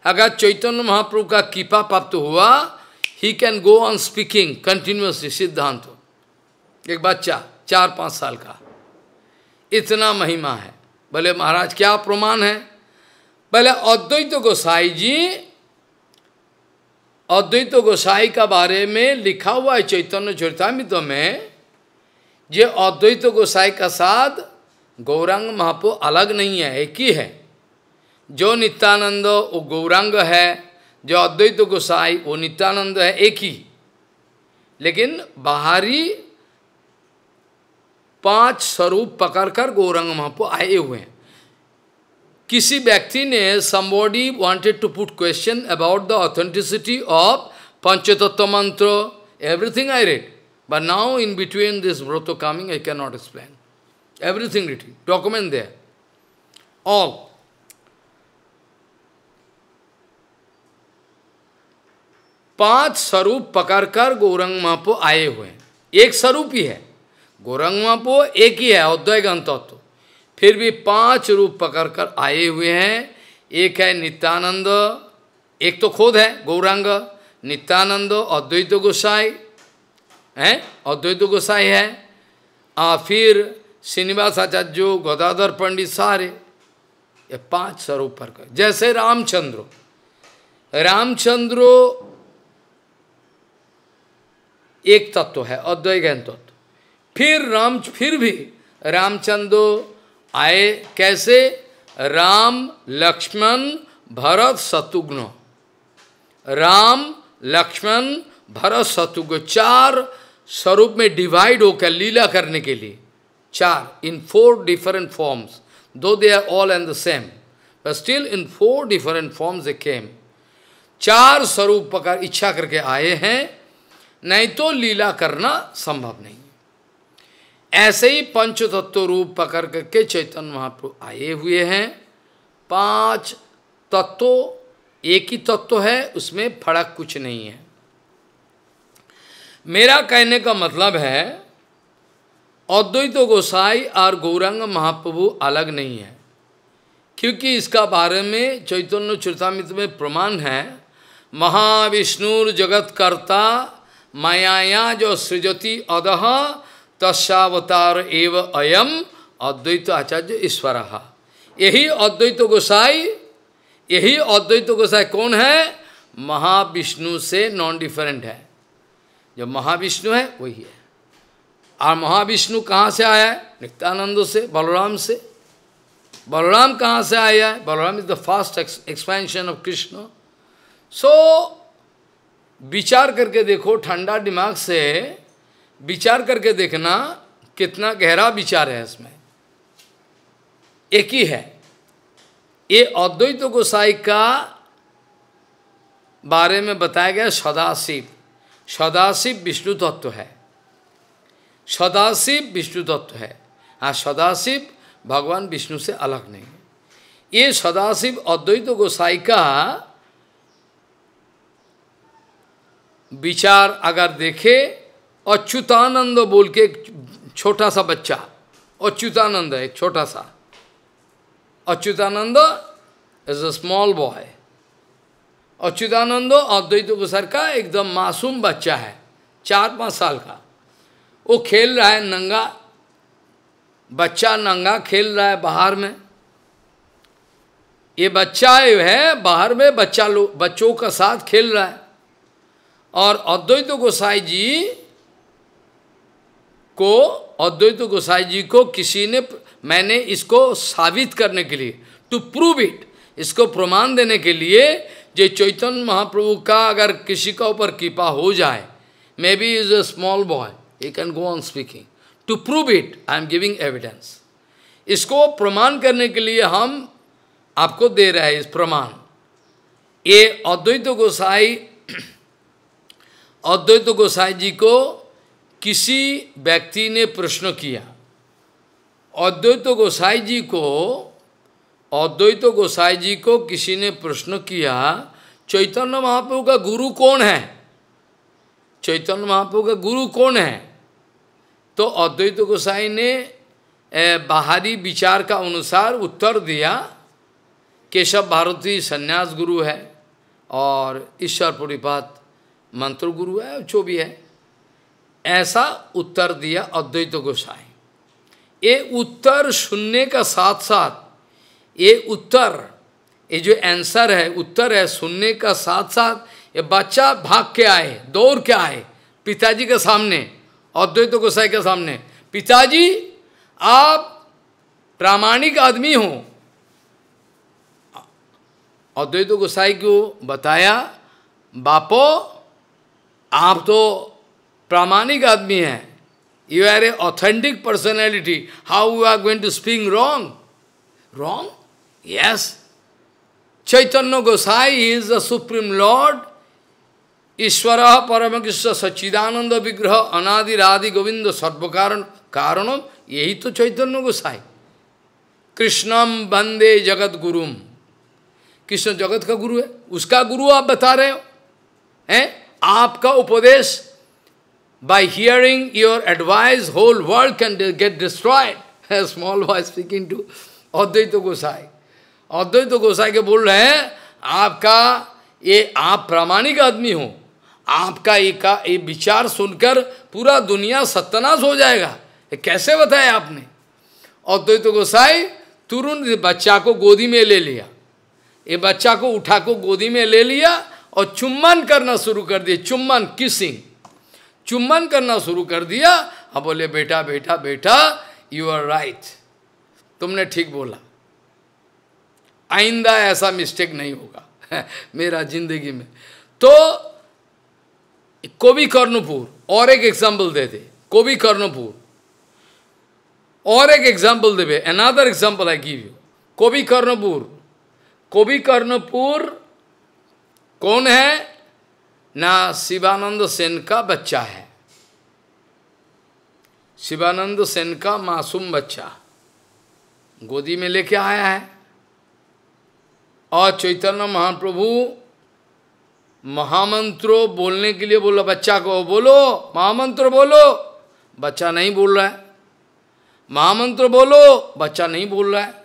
अगर चैतन्य महाप्रभु का कृपा प्राप्त हुआ he can go on speaking continuously सिद्धांत। एक बच्चा। चार पाँच साल का। इतना महिमा है। बोले, महाराज, क्या प्रमाण है? बोले, अद्वैत गोसाई जी, अद्वैत गोसाई का बारे में लिखा हुआ है चैतन्य चरितमित में, ये अद्वैत गोसाई का साथ गौरांग महापो अलग नहीं है, एक ही है। जो नित्यानंद वो गौरांग है, जो अद्वैत गोसाई वो नित्यानंद है, एक ही। लेकिन बाहरी पाँच स्वरूप पकड़ कर गौरंग महापो आए हुए हैं। किसी व्यक्ति ने somebody wanted to put question about the authenticity of पंचतत्व मंत्र everything I read but now in between this broth coming I can not explain everything writing document they all पाँच स्वरूप पकड़कर गौरंग महापो आए हुए हैं। एक स्वरूप ही है। गौरंग महापो एक ही है अद्वय तत्व फिर भी पाँच रूप पकड़कर आए हुए हैं। एक है नित्यानंद, एक तो खुद है, गौरांग। नित्यानंद, अद्वैत गोसाई, है? अद्वैत गोसाई है। आ, फिर श्रीनिवास आचार्य, गदाधर पंडित सारे। ये पाँच स्वरूप पर कर जैसे रामचंद्र। रामचंद्र एक तत्व है अद्वैत तत्व फिर राम, फिर भी रामचंद्र आए कैसे? राम, लक्ष्मण, भरत शत्रुघ्न राम, लक्ष्मण, भरत शत्रुघ्न चार स्वरूप में डिवाइड होकर लीला करने के लिए। चार इन four different forms though they are all and the same but still in four different forms a came चार स्वरूप पकड़ इच्छा करके आए हैं, नहीं तो लीला करना संभव नहीं। ऐसे ही पंच तत्व रूप पकड़ करके चैतन्य महाप्रभु आए हुए हैं। पाँच तत्व, एक ही तत्व है, उसमें फ़र्क कुछ नहीं है। मेरा कहने का मतलब है, अद्वैत गोसाई और गौरंग महाप्रभु अलग नहीं है, क्योंकि इसका बारे में चैतन्य चरितमित में प्रमाण है, महाविष्णुर जगत कर्ता माया जो सृजति अदह तस्वतार एव अयम अद्वैत आचार्य ईश्वर। यही अद्वैत गोसाई, यही अद्वैत गोसाई कौन है? महाविष्णु से नॉन डिफरेंट है। जो महाविष्णु है, वही है। और महाविष्णु कहाँ से आया है? नित्यानंद से, बलराम से। बलराम कहाँ से आया है? Balaram is the fast expansion of Krishna so विचार करके देखो, ठंडा दिमाग से विचार करके देखना कितना गहरा विचार है इसमें। एक ही है। ये अद्वैत गोसाई का बारे में बताया गया सदाशिव। सदाशिव विष्णु तत्व है। सदाशिव विष्णु तत्व है। हाँ सदाशिव भगवान विष्णु से अलग नहीं है। ये सदाशिव अद्वैत गोसाई का विचार अगर देखे अच्युतानंद बोल के एक छोटा सा बच्चा अच्युतानंद है, एक छोटा सा। Achyutananda is a small boy Achyutananda Advaita गोसर का एकदम मासूम बच्चा है, चार पाँच साल का। वो खेल रहा है नंगा, बच्चा नंगा खेल रहा है बाहर में। ये बच्चा है, बाहर में बच्चा लोग बच्चों का साथ खेल रहा है। और अद्वैत गोसाई जी को अद्वैत गोसाई जी को किसी ने मैंने इसको साबित करने के लिए टू प्रूव इट इसको प्रमाण देने के लिए जो चैतन्य महाप्रभु का अगर किसी का ऊपर कृपा हो जाए maybe is a small boy he can go on speaking to prove it I am giving evidence इसको प्रमाण करने के लिए हम आपको दे रहे हैं इस प्रमाण। ये अद्वैत गोसाई [CLEARS THROAT] अद्वैत गोसाई जी को किसी व्यक्ति ने प्रश्न किया, अद्वैत गोसाई जी को, अद्वैत गोसाई जी को किसी ने प्रश्न किया, चैतन्य महाप्रभु का गुरु कौन है? चैतन्य महाप्रभु का गुरु कौन है? तो अद्वैत गोसाई ने बाहरी विचार का अनुसार उत्तर दिया, केशव भारती संन्यास गुरु है और ईश्वर परिपात मंत्र गुरु है जो भी है। ऐसा उत्तर दिया अद्वैत गोसाई। ये उत्तर सुनने का साथ साथ ये उत्तर, ये जो आंसर है, उत्तर है सुनने का साथ साथ ये बच्चा भाग के आए, दौड़ के आए, पिताजी के सामने, अद्वैत गोसाई के सामने। पिताजी, आप प्रामाणिक आदमी हो। अद्वैत गोसाई को बताया, बापो, आप तो प्रामाणिक आदमी है। You are a authentic personality how you are going to speak wrong wrong yes Chaitanya Gosai is the supreme lord ईश्वर परम कृष्ण सच्चिदानंद विग्रह अनादिरादि गोविंद सर्वकारण कारण यही तो चैतन्य गोसाई कृष्णम वंदे जगत गुरुम कृष्ण जगत का गुरु है उसका गुरु आप बता रहे हो हैं आपका उपदेश by hearing your advice whole world can get destroyed small voice speaking to Advaita Gosai Advaita Gosai के बोल रहे हैं आपका ये आप प्रामाणिक आदमी हो आपका एक ये विचार सुनकर पूरा दुनिया सत्यानाश हो जाएगा कैसे बताया आपने अद्वैत गोसाई तुरंत बच्चा को गोदी में ले लिया ये बच्चा को उठा को गोदी में ले लिया और चुम्बन करना शुरू कर दिया चुम्बन किसिंग चुम्बन करना शुरू कर दिया। अब बोले, बेटा बेटा बेटा यू आर राइट तुमने ठीक बोला। आइंदा ऐसा मिस्टेक नहीं होगा [LAUGHS] मेरा ज़िंदगी में। तो कोबी कर्णपुर, और एक एग्ज़ाम्पल दे दे। कोबी कर्णपुर, और एक एग्ज़ाम्पल देवे। Another example I give you Kobi Karnapur Kobi Karanpur कौन है? ना शिवानंद सेन का बच्चा है। शिवानंद सेन का मासूम बच्चा। गोदी में लेके आया है। और चैतन्य महाप्रभु महामंत्रो बोलने के लिए बोला, बच्चा को बोलो, महामंत्र बोलो। बच्चा नहीं बोल रहा है। महामंत्र बोलो, बच्चा नहीं बोल रहा है।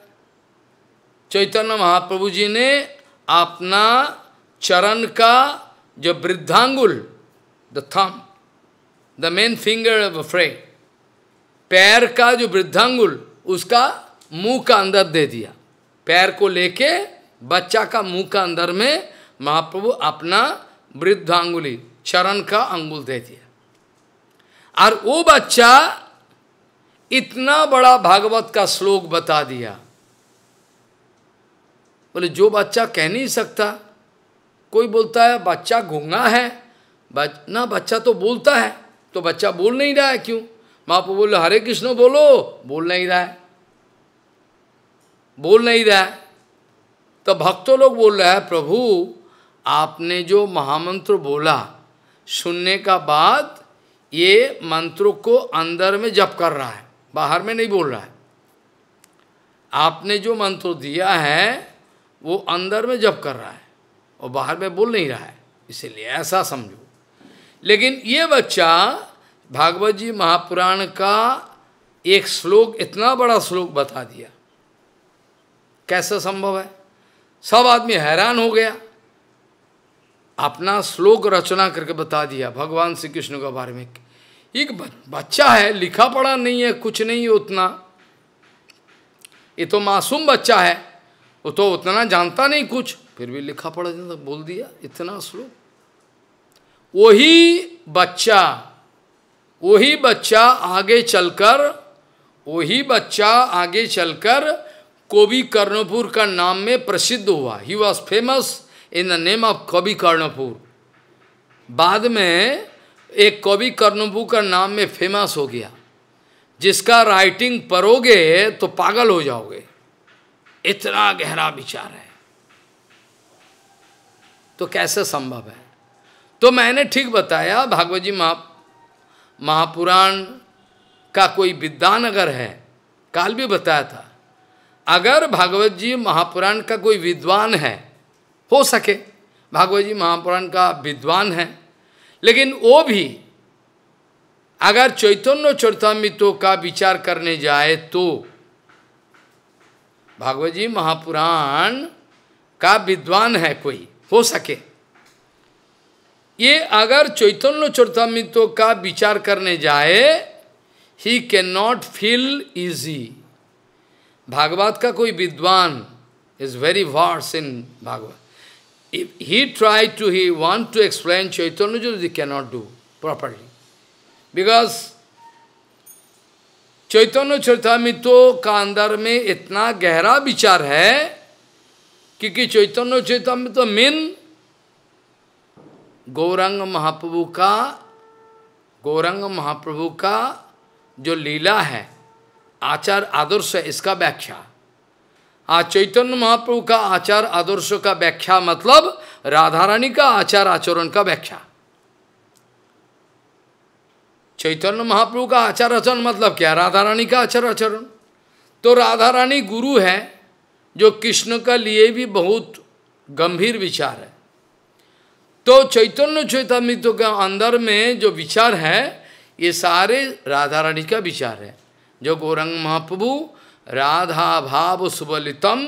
चैतन्य महाप्रभु जी ने अपना चरण का जो वृद्धांगुल the thumb the main finger of फ्रे पैर का जो वृद्धांगुल उसका मुँह का अंदर दे दिया। पैर को लेके बच्चा का मुँह का अंदर में महाप्रभु अपना वृद्धांगुली चरण का अंगुल दे दिया। और वो बच्चा इतना बड़ा भागवत का श्लोक बता दिया। बोले जो बच्चा कह नहीं सकता कोई बोलता है बच्चा घूँगा है बच, ना बच्चा तो बोलता है तो बच्चा बोल नहीं रहा है क्यों? महाप्रभु बोले हरे कृष्ण, बोलो। बोल नहीं रहा है। बोल नहीं रहा है। तो भक्तों लोग बोल रहे हैं, प्रभु, आपने जो महामंत्र बोला, सुनने का बाद ये मंत्रों को अंदर में जप कर रहा है, बाहर में नहीं बोल रहा है। आपने जो मंत्र दिया है, वो अंदर में जप कर रहा है और बाहर में बोल नहीं रहा है। इसीलिए ऐसा समझो। लेकिन ये बच्चा भागवत जी महापुराण का एक श्लोक, इतना बड़ा श्लोक बता दिया। कैसा संभव है? सब आदमी हैरान हो गया। अपना श्लोक रचना करके बता दिया भगवान श्री कृष्ण के बारे में। एक बच्चा है, लिखा पढ़ा नहीं है, कुछ नहीं है उतना। ये तो मासूम बच्चा है, वो तो उतना जानता नहीं कुछ। फिर भी लिखा पढ़ा तो बोल दिया, इतना श्लोक। वही बच्चा वही बच्चा आगे चलकर, वही बच्चा आगे चलकर कवि कर्णपुर का नाम में प्रसिद्ध हुआ। He was famous in the name of Kavi Karnapur. बाद में एक कवि कर्णपुर का नाम में फ़ेमस हो गया। जिसका राइटिंग पढ़ोगे तो पागल हो जाओगे। इतना गहरा विचार है। तो कैसे संभव है? तो मैंने ठीक बताया, भागवत जी महा महापुराण का कोई विद्वान अगर है, काल भी बताया था, अगर भागवत जी महापुराण का कोई विद्वान है, हो सके, भागवत जी महापुराण का विद्वान है, लेकिन वो भी, अगर चैतन्य चरितमित्रों का विचार करने जाए तो भागवत जी महापुराण का विद्वान है कोई, हो सके। ये अगर चैतन्य चरितमित्रों का विचार करने जाए he can not feel easy Bhagavat का कोई विद्वान is very verse in Bhagavat. If he tried to, he want to explain Chaitanya Jyoti, he cannot do properly because Chaitanya Charitamrita का अंदर में इतना गहरा विचार है क्योंकि चैतन्य चैतन्य तो मेन गौरंग महाप्रभु का, गौरंग महाप्रभु का जो लीला है, आचार आदर्श है, इसका व्याख्या। आज चैतन्य महाप्रभु का आचार आदर्श का व्याख्या मतलब राधा रानी का आचार आचरण का व्याख्या। चैतन्य महाप्रभु का आचार आचरण मतलब क्या? राधा रानी का आचार आचरण। तो राधा रानी गुरु है, जो कृष्ण का लिए भी बहुत गंभीर विचार है। तो चैतन्य चैतन्य के अंदर में जो विचार है, ये सारे राधा रानी का विचार है। जो गौरंग महाप्रभु राधा भाव सुबलितम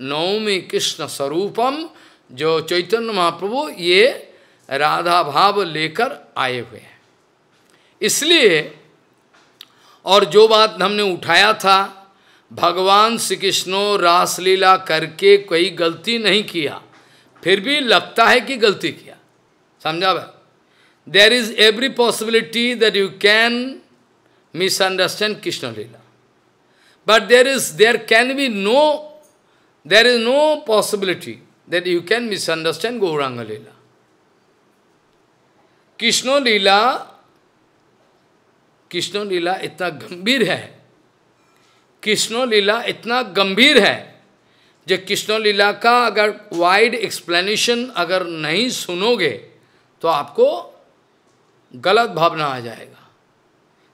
नवमी कृष्ण स्वरूपम, जो चैतन्य महाप्रभु, ये राधा भाव लेकर आए हुए हैं। इसलिए, और जो बात हमने उठाया था, भगवान श्री कृष्णो रासलीला करके कोई गलती नहीं किया, फिर भी लगता है कि गलती किया समझा भाई there is every possibility that you can misunderstand Krishna Leela But there is, there can be no, there is no possibility that you can misunderstand Gauranga Leela. Krishna Leela Krishna Leela इतना गंभीर है। कृष्ण लीला इतना गंभीर है जो कृष्ण लीला का अगर wide explanation अगर नहीं सुनोगे तो आपको गलत भावना आ जाएगा।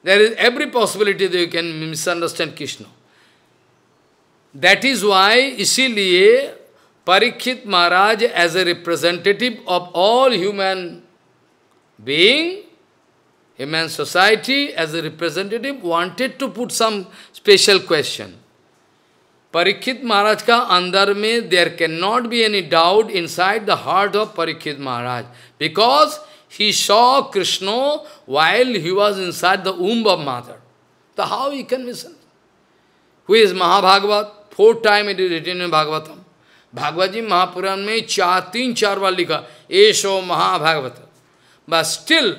There is every possibility you can misunderstand Krishna that is why इसीलिए Parikshit Maharaj as a representative of all human being human society as a representative wanted to put some special question Maharaj का अंदर में there can not be any doubt inside the heart of Parikshit Maharaj because he saw Krishna while he was inside the womb of mother तो how you can mission who is Mahabhagavat four time it is written Bhagavatam Bhagavat ji Mahapuran में चार तीन चार बार लिखा एशो महाभागवत but still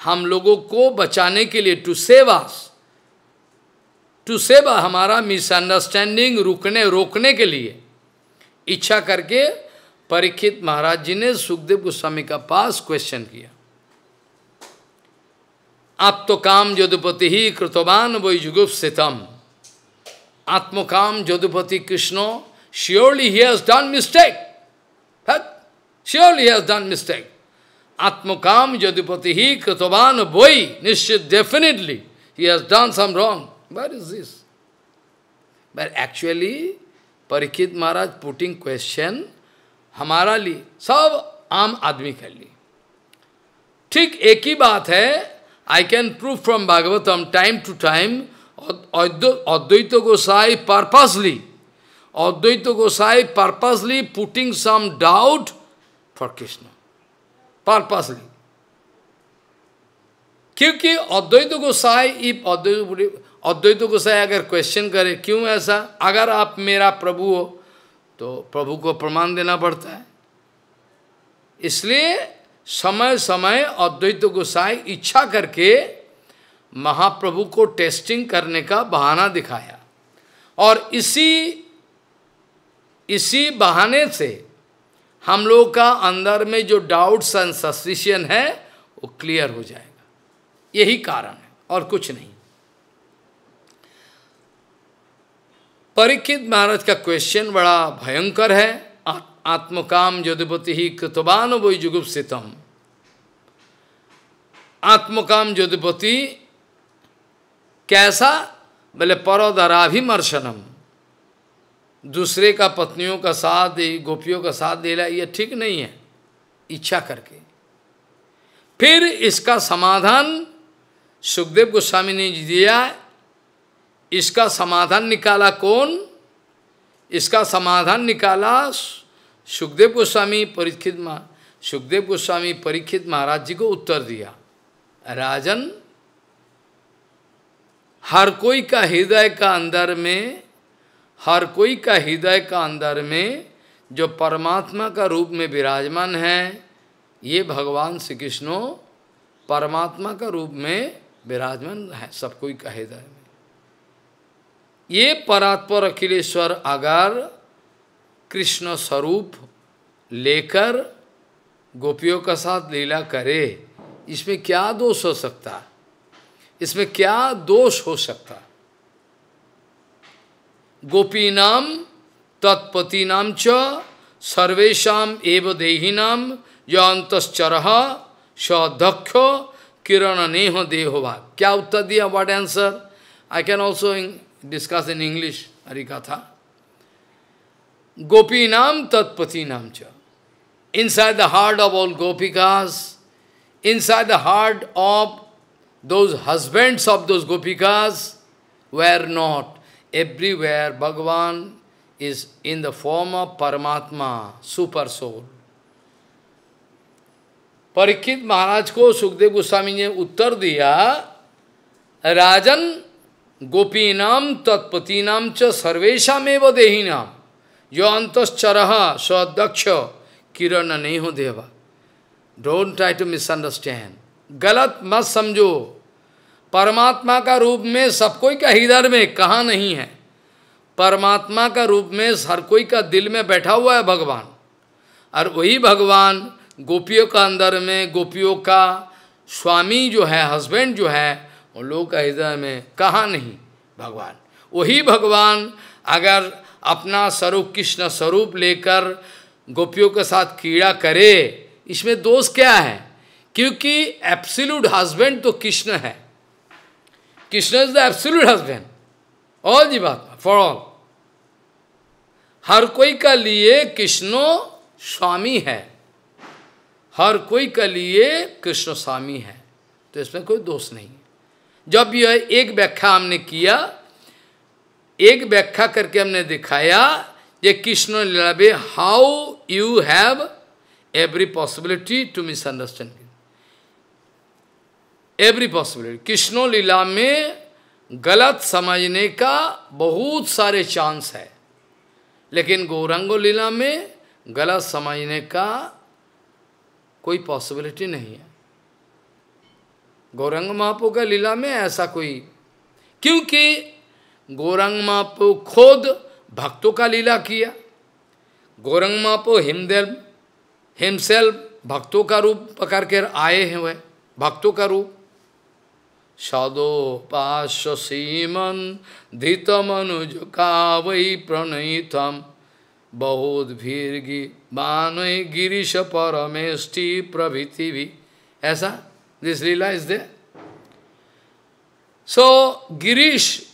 हम लोगों को बचाने के लिए to save us to save हमारा मिसअंडरस्टैंडिंग रुकने, रोकने के लिए। इच्छा करके परीक्षित महाराज जी ने सुखदेव गोस्वामी का पास क्वेश्चन किया। आप तो काम जदुपति ही कृतवान वैजुगुप्सितम आत्मकाम Jadupati Krishna surely he has done mistake surely has done mistake आत्मकाम Jadupati ही कृतवान, वही निश्चित definitely he has done some wrong What is this? But actually, Parikit Maharaj putting question, हमारा लिए सब आम आदमी के लिए ठीक एक ही बात है I can prove from Bhagavatam time to time Advaita Gosai purposely, Advaita Gosai purposely putting some doubt for Krishna. Purposely. क्योंकि अद्वैत गोसाई इफ़ अद्वैत अद्वैत गोसाई अगर क्वेश्चन करे, क्यों ऐसा? अगर आप मेरा प्रभु हो तो प्रभु को प्रमाण देना पड़ता है। इसलिए समय समय अद्वैत गोसाई इच्छा करके महाप्रभु को टेस्टिंग करने का बहाना दिखाया। और इसी इसी बहाने से हम लोग का अंदर में जो डाउट्स एंड सस्पिशन है, वो क्लियर हो जाएगा। यही कारण है, और कुछ नहीं। परीक्षित महाराज का क्वेश्चन बड़ा भयंकर है। आत्मकाम यदुपति ही कृतवान वो जुगुप्सितम आत्मकाम यदुपति कैसा? बोले परोदराभिमर्शनम दूसरे का पत्नियों का साथ दे, गोपियों का साथ देना यह ठीक नहीं है। इच्छा करके। फिर इसका समाधान सुखदेव गोस्वामी ने दिया। इसका समाधान निकाला कौन? इसका समाधान निकाला सुखदेव गोस्वामी परीक्षित सुखदेव गोस्वामी परीक्षित महाराज जी को उत्तर दिया। राजन, हर कोई का हृदय का अंदर में, हर कोई का हृदय का अंदर में जो परमात्मा का रूप में विराजमान है, ये भगवान श्री कृष्णो परमात्मा का रूप में विराजमान है, सब कोई का हृदय में। ये परात्पर अखिलेश्वर अगर कृष्ण स्वरूप लेकर गोपियों का साथ लीला करे, इसमें क्या दोष हो सकता? इसमें क्या दोष हो सकता? गोपी नाम, तत्पति नाम च सर्वेशा एव देहीनाम जो अंतश्चर सदक्ष, किरण नेह देहोभा क्या उत्तर दिया? What answer I can also English हरिकथा गोपी नाम तत्पति नाम च inside the heart of all gopikas, inside the heart of those husbands of those gopikas, were not. Everywhere Bhagavan is in the form of Paramatma, super soul. Parikshit Maharaj को सुखदेव गोस्वामी ने उत्तर दिया राजन गोपी नाम तत्पति नाम च सर्वेशा में देही नाम जो अंतश्चर सदक्ष किरण नहीं हो देवा। डोंट ट्राई टू मिसअंडरस्टैंड गलत मत समझो। परमात्मा का रूप में सब कोई का हृदय में कहा नहीं है। परमात्मा का रूप में हर कोई का दिल में बैठा हुआ है भगवान। और वही भगवान गोपियों का अंदर में गोपियों का स्वामी जो है हस्बैंड जो है उन लोगों का हृदय में कहा नहीं, भगवान। वही भगवान अगर अपना स्वरूप कृष्ण स्वरूप लेकर गोपियों के साथ कीड़ा करे, इसमें दोष क्या है? क्योंकि एब्सोल्यूट हस्बैंड तो कृष्ण है। Krishna is the absolute husband all जी बात फॉर ऑल हर कोई का लिए कृष्णो स्वामी है। हर कोई का लिए कृष्ण स्वामी है। तो इसमें कोई दोष नहीं। जब यह एक व्याख्या हमने किया, एक व्याख्या करके हमने दिखाया ये कृष्ण लीला में how you have every possibility to misunderstand every possibility Krishna Leela में गलत समझने का बहुत सारे चांस है। लेकिन गौरंगो लीला में गलत समझने का कोई पॉसिबिलिटी नहीं है। गौरंग महापो का लीला में ऐसा कोई। क्योंकि गौरंग महापो खुद भक्तों का लीला किया गौरंग मापो हिमदेव हिमसेल भक्तों का रूप पकड़ कर आए हैं वह भक्तों का रूप। सदो पाश सीमन, धित मनुज का वही प्रणयितम बहुत भीर गी मान गिरीश परमेष्टि प्रभृति भी। ऐसा This lila is there. So, Girish,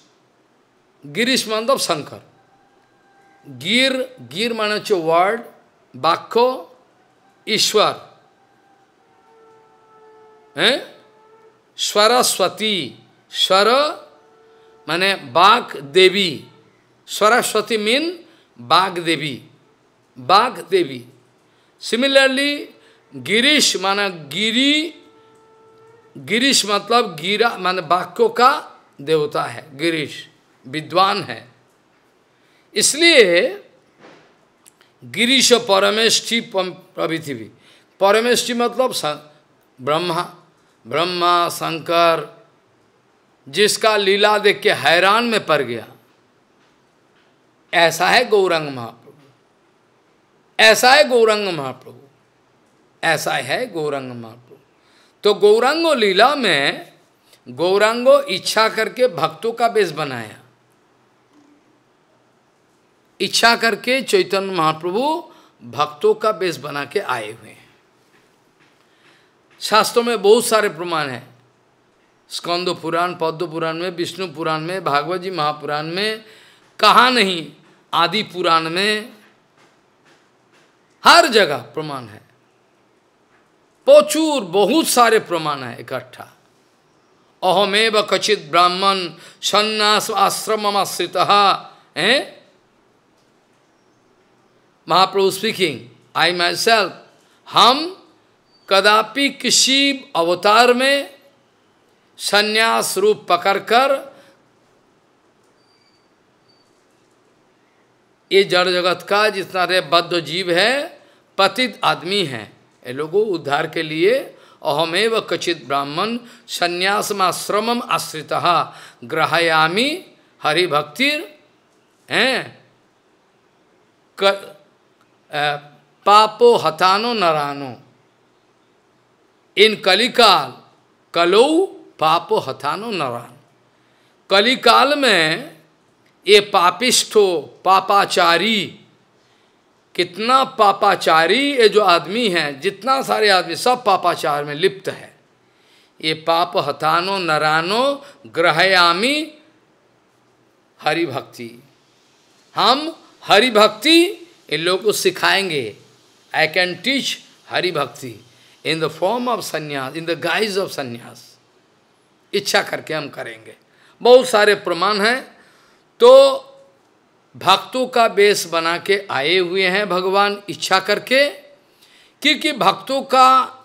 Girish Mandap Shankar. Gir, Gir Manacho word, Bhakko, Ishwar. Eh? Swara Swati, Swara, mane Bhak Devi. Swara Swati mean Bhag Devi. Bhag Devi. Similarly, Girish mana Giri Girish मतलब गिरा माने वाक्यों का देवता है, गिरीश, विद्वान है। इसलिए गिरीश परमेष्ठी प्रभृति परमेष्ठी मतलब ब्रह्मा ब्रह्मा, शंकर, जिसका लीला देख के हैरान में पड़ गया। ऐसा है गौरंग महाप्रभु। ऐसा है गौरंग महाप्रभु। ऐसा है गौरंग महाप्रभु। तो गौरांगो लीला में गौरांगो इच्छा करके भक्तों का बेस बनाया। इच्छा करके चैतन्य महाप्रभु भक्तों का बेस बना के आए हुए हैं। शास्त्रों में बहुत सारे प्रमाण हैं। स्कंद पुराण पद्म पुराण में, विष्णु पुराण में, भागवत जी महापुराण में, कहा नहीं, आदि पुराण में, हर जगह प्रमाण है। प्रचुर बहुत सारे प्रमाण है इकट्ठा। अहमेव कचित ब्राह्मण सन्यास आश्रम आश्रित, है? महाप्रभु स्पीकिंग आई माई सेल्फ हम कदापि किसी अवतार में संन्यास रूप पकड़कर ये जड़ जगत का जितना रे बद्ध जीव है, पतित आदमी है। ये लोगों, उद्धार के लिए अहमेव कचित ब्राह्मण संन्यासमाश्रमम आश्रित। ग्रहयामी हरि भक्तिर हैं पापो हतानो नरानो। इन कलिकाल, कलो पापो हथानो नरान। कलिकाल में ये पापिष्ठो, पापाचारी कितना पापाचारी ये जो आदमी है, जितना सारे आदमी, सब पापाचार में लिप्त है। ये पाप हथानो, नरानो, ग्रहयामी हरि भक्ति हम हरि भक्ति इन लोगों को सिखाएँगे। I can teach Hari bhakti in the form of संन्यास इन द गाइज़ ऑफ़ संन्यास इच्छा करके हम करेंगे। बहुत सारे प्रमाण हैं। तो भक्तों का बेस बना के आए हुए हैं भगवान इच्छा करके, क्योंकि भक्तों का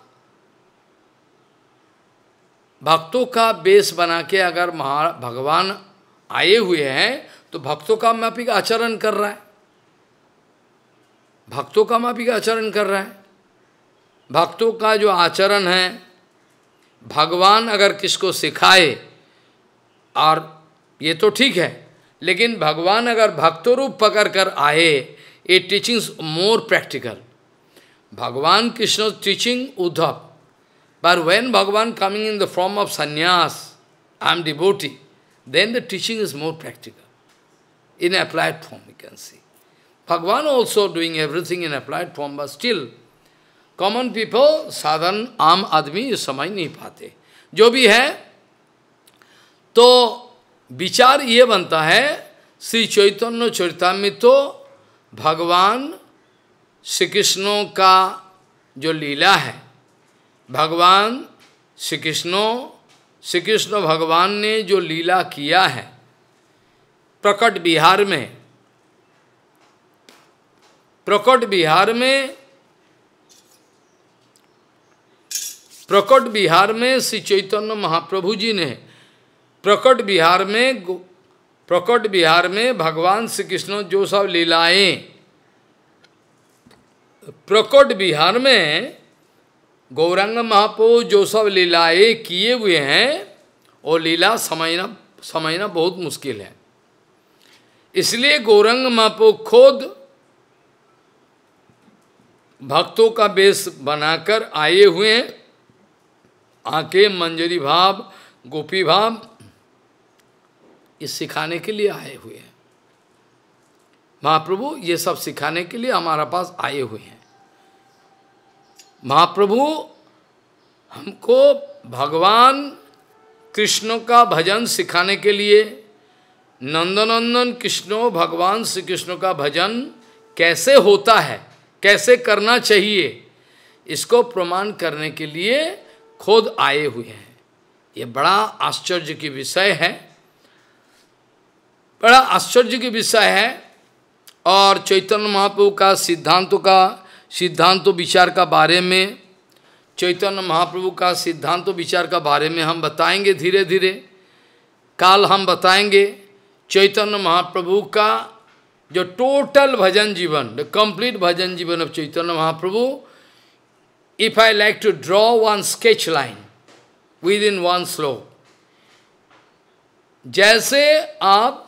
भक्तों का बेस बना के अगर महा, भगवान आए हुए हैं तो भक्तों का मापिक आचरण कर रहा है। भक्तों का मापिक आचरण कर रहा है। भक्तों का जो आचरण है, भगवान अगर किसको सिखाए, और ये तो ठीक है लेकिन भगवान अगर भक्तों रूप पकड़ कर आए, ये teachings more practical Bhagwan Krishna teaching Uddhav. पर when Bhagavan coming in the form of sannyasa I am डिबोटी then the teaching is more practical in applied form you can see Bhagavan also doing everything in applied form but still common people साधारण, आम आदमी ये समझ नहीं पाते। जो भी है तो विचार ये बनता है, श्री चैतन्य चरितमित तो भगवान श्री कृष्णों का जो लीला है, भगवान श्री कृष्णों श्री कृष्ण भगवान ने जो लीला किया है, प्रकट बिहार में, प्रकट बिहार में, प्रकट बिहार में श्री चैतन्य महाप्रभु जी ने प्रकट बिहार में प्रकट बिहार में भगवान श्री कृष्ण जो सब लीलाएँ, प्रकट बिहार में गौरंग महाप्रभु जो सब लीलाएँ किए हुए हैं वो लीला समझना समझना बहुत मुश्किल है। इसलिए गौरंग महाप्रभु खुद भक्तों का बेस बनाकर आए हुए हैं। आके मंजरी भाव, गोपी भाव इस सिखाने के लिए आए हुए हैं। महाप्रभु, ये सब सिखाने के लिए हमारा पास आए हुए हैं। महाप्रभु, हमको भगवान कृष्ण का भजन सिखाने के लिए, नंदनंदन कृष्णो, भगवान श्री कृष्ण का भजन कैसे होता है, कैसे करना चाहिए, इसको प्रमाण करने के लिए खुद आए हुए हैं। ये बड़ा आश्चर्य की विषय है। बड़ा आश्चर्य की विषय है और चैतन्य महाप्रभु का सिद्धांतों का, सिद्धांतों विचार का बारे में, चैतन्य महाप्रभु का सिद्धांतों विचार का बारे में हम बताएँगे धीरे धीरे काल हम बताएँगे। चैतन्य महाप्रभु का जो टोटल भजन जीवन the complete bhajan jivan of Chaitanya Mahaprabhu if I like to draw one sketch line with in one slow जैसे आप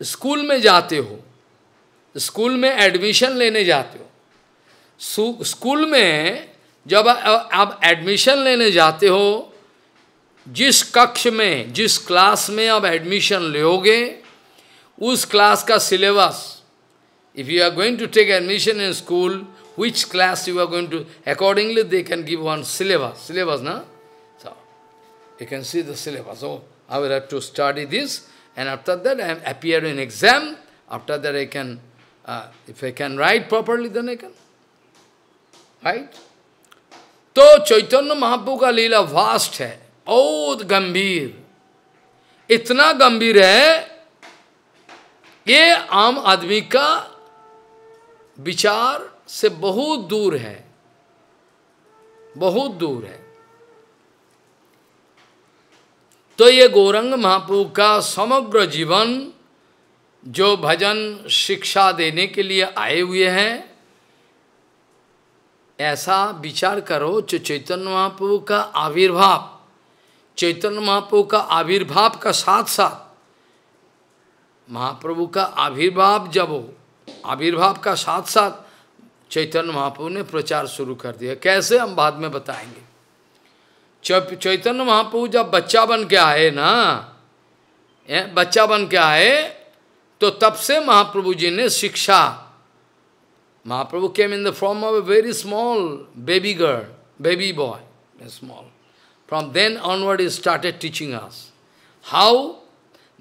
स्कूल में जाते हो, स्कूल में एडमिशन लेने जाते हो स्कूल में जब आप एडमिशन लेने जाते हो, जिस कक्ष में, जिस क्लास में आप एडमिशन लोगे, उस क्लास का syllabus if you are going to take admission in school which class you are going to accordingly they can give one syllabus syllabus ना so you can see the syllabus oh I will have to study this and after that I appear in exam. After that I can, uh, if I can write properly, then I can. Right? तो चैतन्य महाप्रभु का लीला vast है बहुत गंभीर इतना गंभीर है ये आम आदमी का विचार से बहुत दूर है बहुत दूर है तो ये गौरंग महाप्रभु का समग्र जीवन जो भजन शिक्षा देने के लिए आए हुए हैं, ऐसा विचार करो जो चैतन्य महाप्रभु का आविर्भाव, चैतन्य महाप्रभु का आविर्भाव का साथ साथ महाप्रभु का आविर्भाव जब हो, आविर्भाव का साथ साथ चैतन्य महाप्रभु ने प्रचार शुरू कर दिया। कैसे हम बाद में बताएँगे? चैतन्य महाप्रभु जब बच्चा बन के आए ना ए, बच्चा बन के आए तो तब से महाप्रभु जी ने शिक्षा। Mahaprabhu came in the form of a very small baby girl baby boy small from then onward is started teaching us how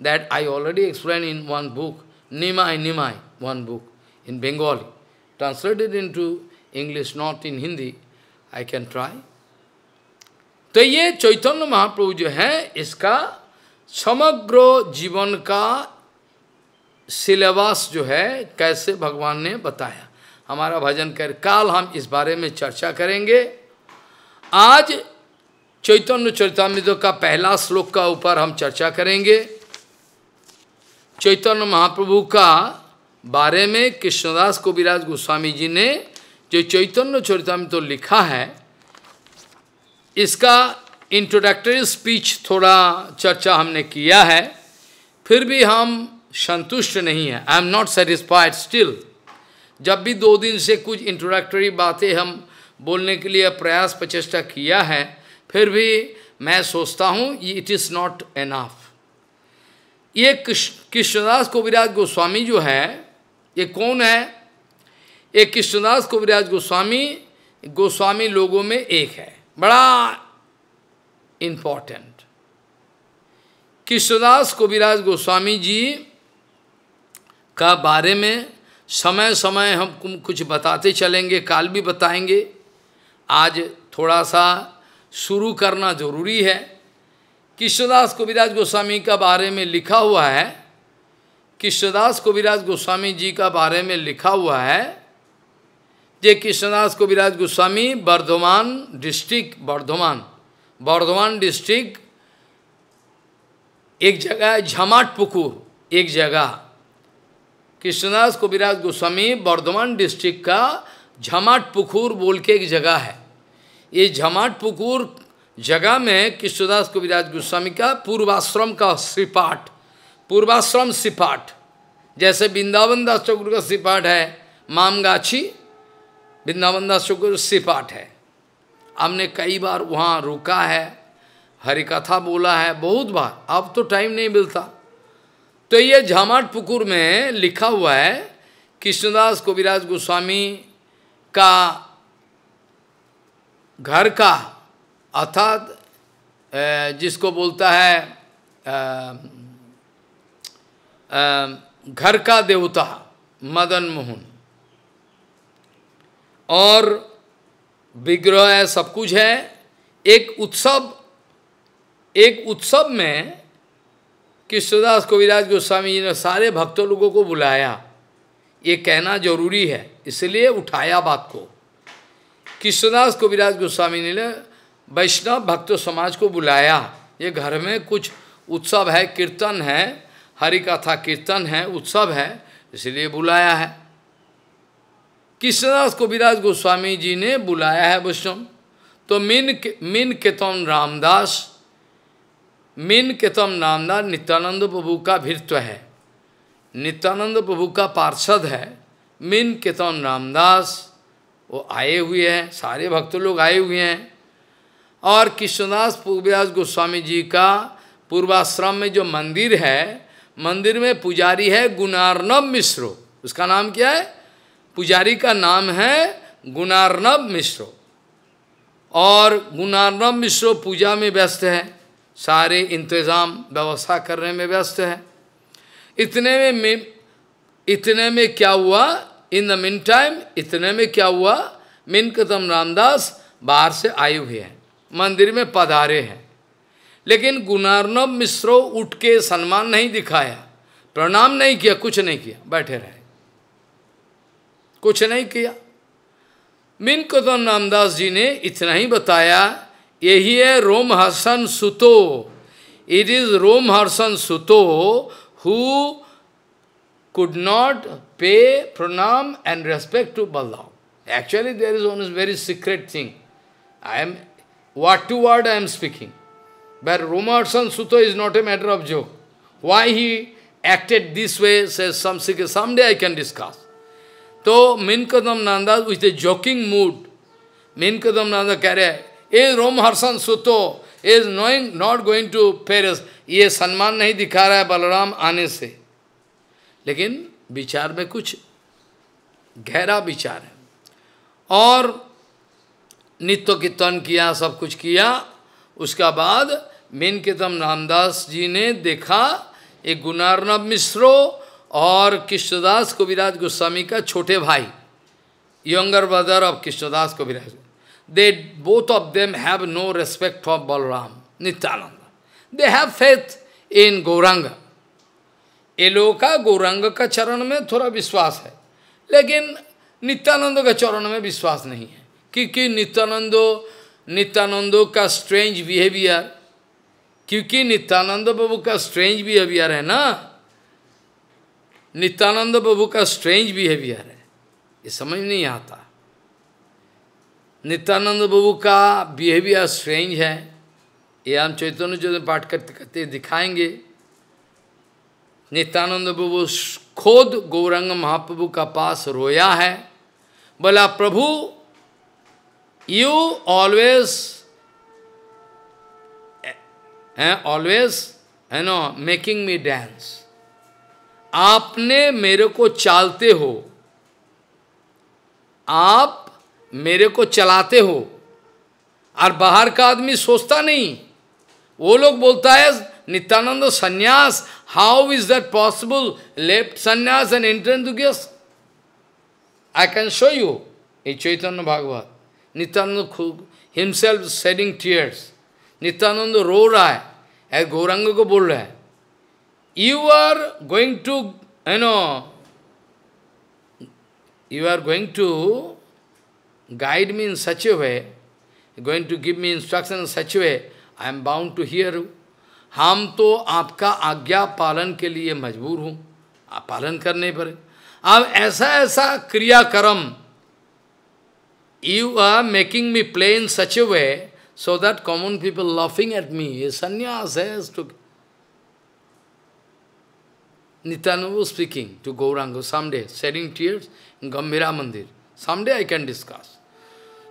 that I already explain in one book Nimai Nimai one book in Bengali translated into English, not in Hindi, I can try. तो ये चैतन्य महाप्रभु जो है, इसका समग्र जीवन का syllabus जो है, कैसे भगवान ने बताया। हमारा भजन कर काल हम इस बारे में चर्चा करेंगे। आज चैतन्य चरितमृत का पहला श्लोक का ऊपर हम चर्चा करेंगे। चैतन्य महाप्रभु का बारे में कृष्णदास कविराज गोस्वामी जी ने जो चैतन्य चरिता तो लिखा है इसका इंट्रोडक्टरी स्पीच थोड़ा चर्चा हमने किया है, फिर भी हम संतुष्ट नहीं है। I am not satisfied still जब भी दो दिन से कुछ इंट्रोडक्टरी बातें हम बोलने के लिए प्रयास प्रचेष्टा किया है, फिर भी मैं सोचता हूँ इट इज़ नॉट एनाफ ये कृष्णदास कविराज गोस्वामी जो है, ये कौन है? एक कृष्णदास कविराज गोस्वामी गोस्वामी लोगों में एक है। बड़ा इंपॉर्टेंट कृष्णदास कविराज गोस्वामी जी का बारे में समय समय हम कुछ बताते चलेंगे, काल भी बताएँगे। आज थोड़ा सा शुरू करना ज़रूरी है। कृष्णदास कविराज गोस्वामी का बारे में लिखा हुआ है। कृष्णदास कविराज गोस्वामी जी का बारे में लिखा हुआ है जे कृष्णदास कविराज गोस्वामी, बर्धमान डिस्ट्रिक्ट, बर्धमान बर्धमान डिस्ट्रिक्ट, एक जगह है झमाट पुकुर एक जगह। कृष्णदास कविराज गोस्वामी, बर्धमान डिस्ट्रिक्ट का झमाट पुकुर बोल के एक जगह है। ये झमाट पुकुर जगह में कृष्णदास कविराज गोस्वामी का पूर्वाश्रम का श्रीपाठ, पूर्वाश्रम सिपाठ जैसे वृंदावन दास चक्र का सिपाठ है, मामगाछी वृंदावन दास चक्र सिपाठ है। हमने कई बार वहाँ रुका है हरी कथा बोला है, बहुत बार। अब तो टाइम नहीं मिलता। तो ये झामाट पुकुर में लिखा हुआ है, कृष्णदास कविराज गोस्वामी का घर का, अर्थात जिसको बोलता है घर का देवता, मदन मोहन। और विग्रह है, सब कुछ है। एक उत्सव एक उत्सव में कृष्णदास कविराज गोस्वामी जी ने सारे भक्तों लोगों को बुलाया। ये कहना ज़रूरी है, इसलिए उठाया बात को। कृष्णदास कविराज गोस्वामी जी ने वैष्णव भक्त समाज को बुलाया। ये घर में कुछ उत्सव है, कीर्तन है हरि कथा कीर्तन है, उत्सव है, इसलिए बुलाया है। कृष्णदास को विराज गोस्वामी जी ने बुलाया है वैष्णव? तो मिन मिन केतम रामदास, मिन केतम रामदास नित्यानंद प्रभु का भीत्व है। नित्यानंद प्रभु का पार्षद है। मिन केतन रामदास, वो आए हुए हैं, सारे भक्त लोग आए हुए हैं। और कृष्णदास पूर्व्यास गोस्वामी जी का पूर्वाश्रम में जो मंदिर है, मंदिर में पुजारी है गुणार्नब मिश्रो। उसका नाम क्या है? पुजारी का नाम है गुणार्नब मिश्रो। और गुणार्नब मिश्रो पूजा में व्यस्त है, सारे इंतज़ाम व्यवस्था करने में व्यस्त है। इतने में में, इतने में क्या हुआ? इन द मिन टाइम इतने में क्या हुआ? मिन कदम रामदास बाहर से आए हुए हैं, मंदिर में पधारे हैं। लेकिन गुणार्नब मिश्रो उठ के सम्मान नहीं दिखाया, प्रणाम नहीं किया, कुछ नहीं किया, बैठे रहे। कुछ नहीं किया। मिन कदम रामदास जी ने इतना ही बताया यही है रोम हर्षन सुतो। इट इज़ रोम हर्षन सुतो who could not pay pranam and respect to Balram actually there is one very secret thing I am word to word I am speaking But Romaharsan Sutta is not a matter of joke. Why he acted this way, says some someday I can discuss. तो mean Kadam Nanda with a joking mood mean Kadam Nanda कह रहे is Romaharshan Suta is knowing not going to Paris ये सम्मान नहीं दिखा रहा है बलराम आने से। लेकिन विचार में कुछ गहरा विचार है। और नित्य कीर्तन किया, सब कुछ किया, उसका बाद मीन कीर्तन रामदास जी ने देखा एक गुनार्नव मिश्रो और कृष्णदास कविराज गोस्वामी का छोटे भाई younger brother of Krishnadas Kaviraj. They both of them have no respect for Balram Nityananda they have faith in Gauranga ये लोगों का गौरंग का चरण में थोड़ा विश्वास है, लेकिन नित्यानंद का चरण में विश्वास नहीं है, क्योंकि नित्यानंदो नित्यानंदो का स्ट्रेंज बिहेवियर क्योंकि नित्यानंद बाबू का स्ट्रेंज बिहेवियर है ना नित्यानंद बाबू का स्ट्रेंज बिहेवियर है। ये समझ नहीं आता। नित्यानंद बाबू का बिहेवियर स्ट्रेंज है। ये हम चैतन्य जो पाठ करते करते दिखाएँगे। नित्यानंद बाबू खुद गौरंग महाप्रभु का पास रोया है। बोला, प्रभु यू ऑलवेज ऑलवेज है नो मेकिंग मी डांस आपने मेरे को चालते हो। आप मेरे को चलाते हो। और बाहर का आदमी सोचता नहीं। वो लोग बोलता है, Nityananda sannyas how is that possible left sannyas and enter to guess I can show you a Chaitanya Bhagavat. Nityananda खूब हिमसेल्फ सेडिंग टीयर्स नित्यानंद रो रहा है गौरंग को बोल रहा है you are going to, you know, you are going to guide me in such a way, going to give me instruction in such a way, I am bound to hear you. हम तो आपका आज्ञा पालन के लिए मजबूर हूँ आप पालन करने पर अब ऐसा ऐसा क्रियाक्रम you are making me play in such a way that common people laughing at me, a sannyas has to Nityananda was speaking to Gauranga someday, shedding tears in Gambhira Mandir. Someday I can discuss.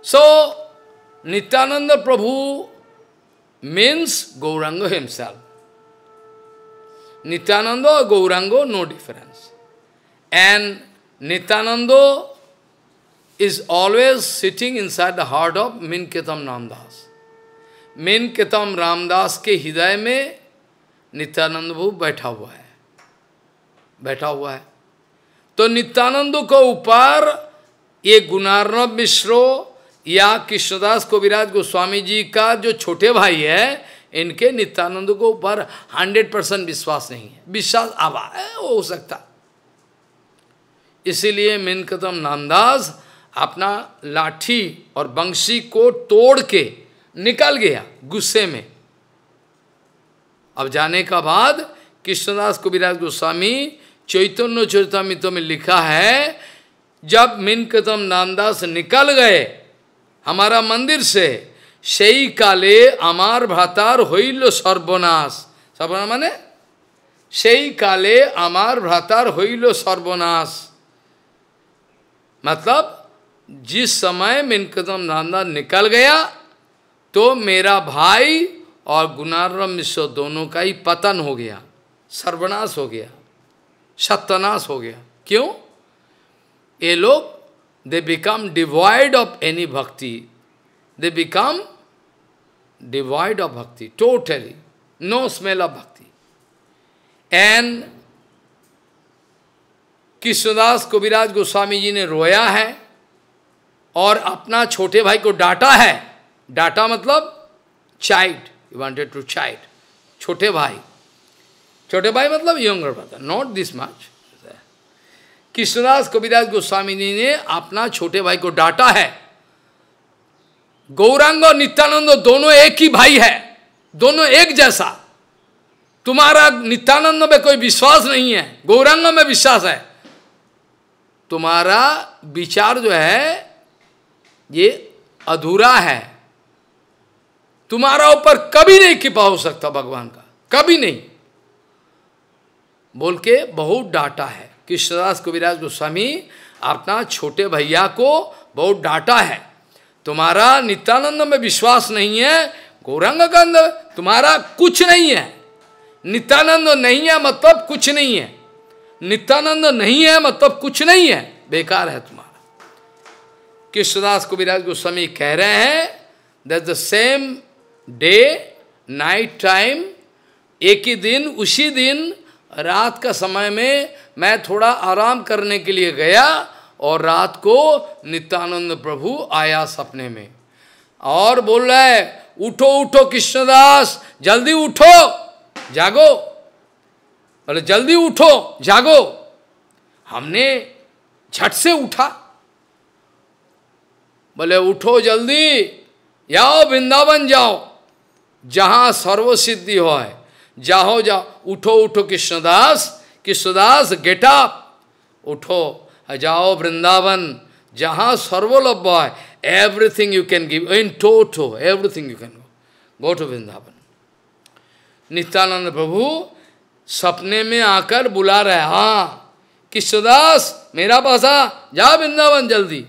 So, Nityananda Prabhu means Gauranga himself. Nityananda or Gauranga, no difference. And Nityananda is always sitting inside the heart of Minketam Ramdas. Minketam Ramdas के हृदय में नित्यानंद प्रभु बैठा हुआ है बैठा हुआ है। तो नित्यानंद को ऊपर ये गुणार्णव मिश्रो या कृष्णदास विराज गोस्वामी जी का जो छोटे भाई है, इनके नित्यानंद को ऊपर हंड्रेड परसेंट विश्वास नहीं है। विश्वास आवा है सकता। इसीलिए मिनकतम नामदास अपना लाठी और बंशी को तोड़ के निकल गया गुस्से में। अब जाने का बाद कृष्णदास कविराज गोस्वामी चैतन्य चरितमित में लिखा है जब मिन कदम नामदास निकल गए हमारा मंदिर से সেই কালে আমার ভ্রাতার হইল সর্বনাশ সর্বনাশ মানে সেই কালে আমার ভ্রাতার হইল সর্বনাশ मतलब जिस समय मिनकदम नांदा निकल गया तो मेरा भाई और गुनारम मिश्र दोनों का ही पतन हो गया सर्वनाश हो गया सत्यानाश हो गया। क्यों? ये लोग they become devoid of any bhakti they become devoid of bhakti totally no smell of bhakti and Krishnadas Kaviraj Goswami ji ने रोया है और अपना छोटे भाई को डांटा है। डांटा मतलब child you wanted to child छोटे भाई। छोटे भाई मतलब younger brother not this much Krishnadas Kaviraj Goswami ji ने अपना छोटे भाई को डांटा है। गौरांग और नित्यानंद दोनों एक ही भाई है, दोनों एक जैसा। तुम्हारा नित्यानंद में कोई विश्वास नहीं है, गौरांग में विश्वास है। तुम्हारा विचार जो है, ये अधूरा है। तुम्हारा ऊपर कभी नहीं कृपा हो सकता भगवान का, कभी नहीं। बोल के बहुत डांटा है। कृष्णदास कविराज गोस्वामी अपना छोटे भैया को बहुत डांटा है। तुम्हारा नित्यानंद में विश्वास नहीं है गौरंग गंध तुम्हारा कुछ नहीं है। नित्यानंद नहीं है मतलब कुछ नहीं है। नित्यानंद नहीं है मतलब कुछ नहीं है, बेकार है तुम्हारा। कृष्णदास कविराज गोस्वामी कह रहे हैं that the same day night time एक ही दिन, उसी दिन रात का समय में मैं थोड़ा आराम करने के लिए गया और रात को नित्यानंद प्रभु आया सपने में। और बोल रहा है, उठो उठो कृष्णदास, जल्दी उठो, जागो। बोले, जल्दी उठो, जागो। हमने झट से उठा। बोले, उठो जल्दी जाओ वृंदावन जाओ, जहाँ सर्वसिद्धि हो है। जाओ जाओ। उठो उठो, कृष्णदास कृष्णदास गेट उठो। जाओ, वृंदावन, जहाँ सर्वलभ्य है। Everything you can give in toto everything you can go go to Vrindavan. Nityananda Prabhu, सपने में आकर बुला रहे हाँ। कृष्णदास, मेरा पास आ जा वृंदावन जल्दी।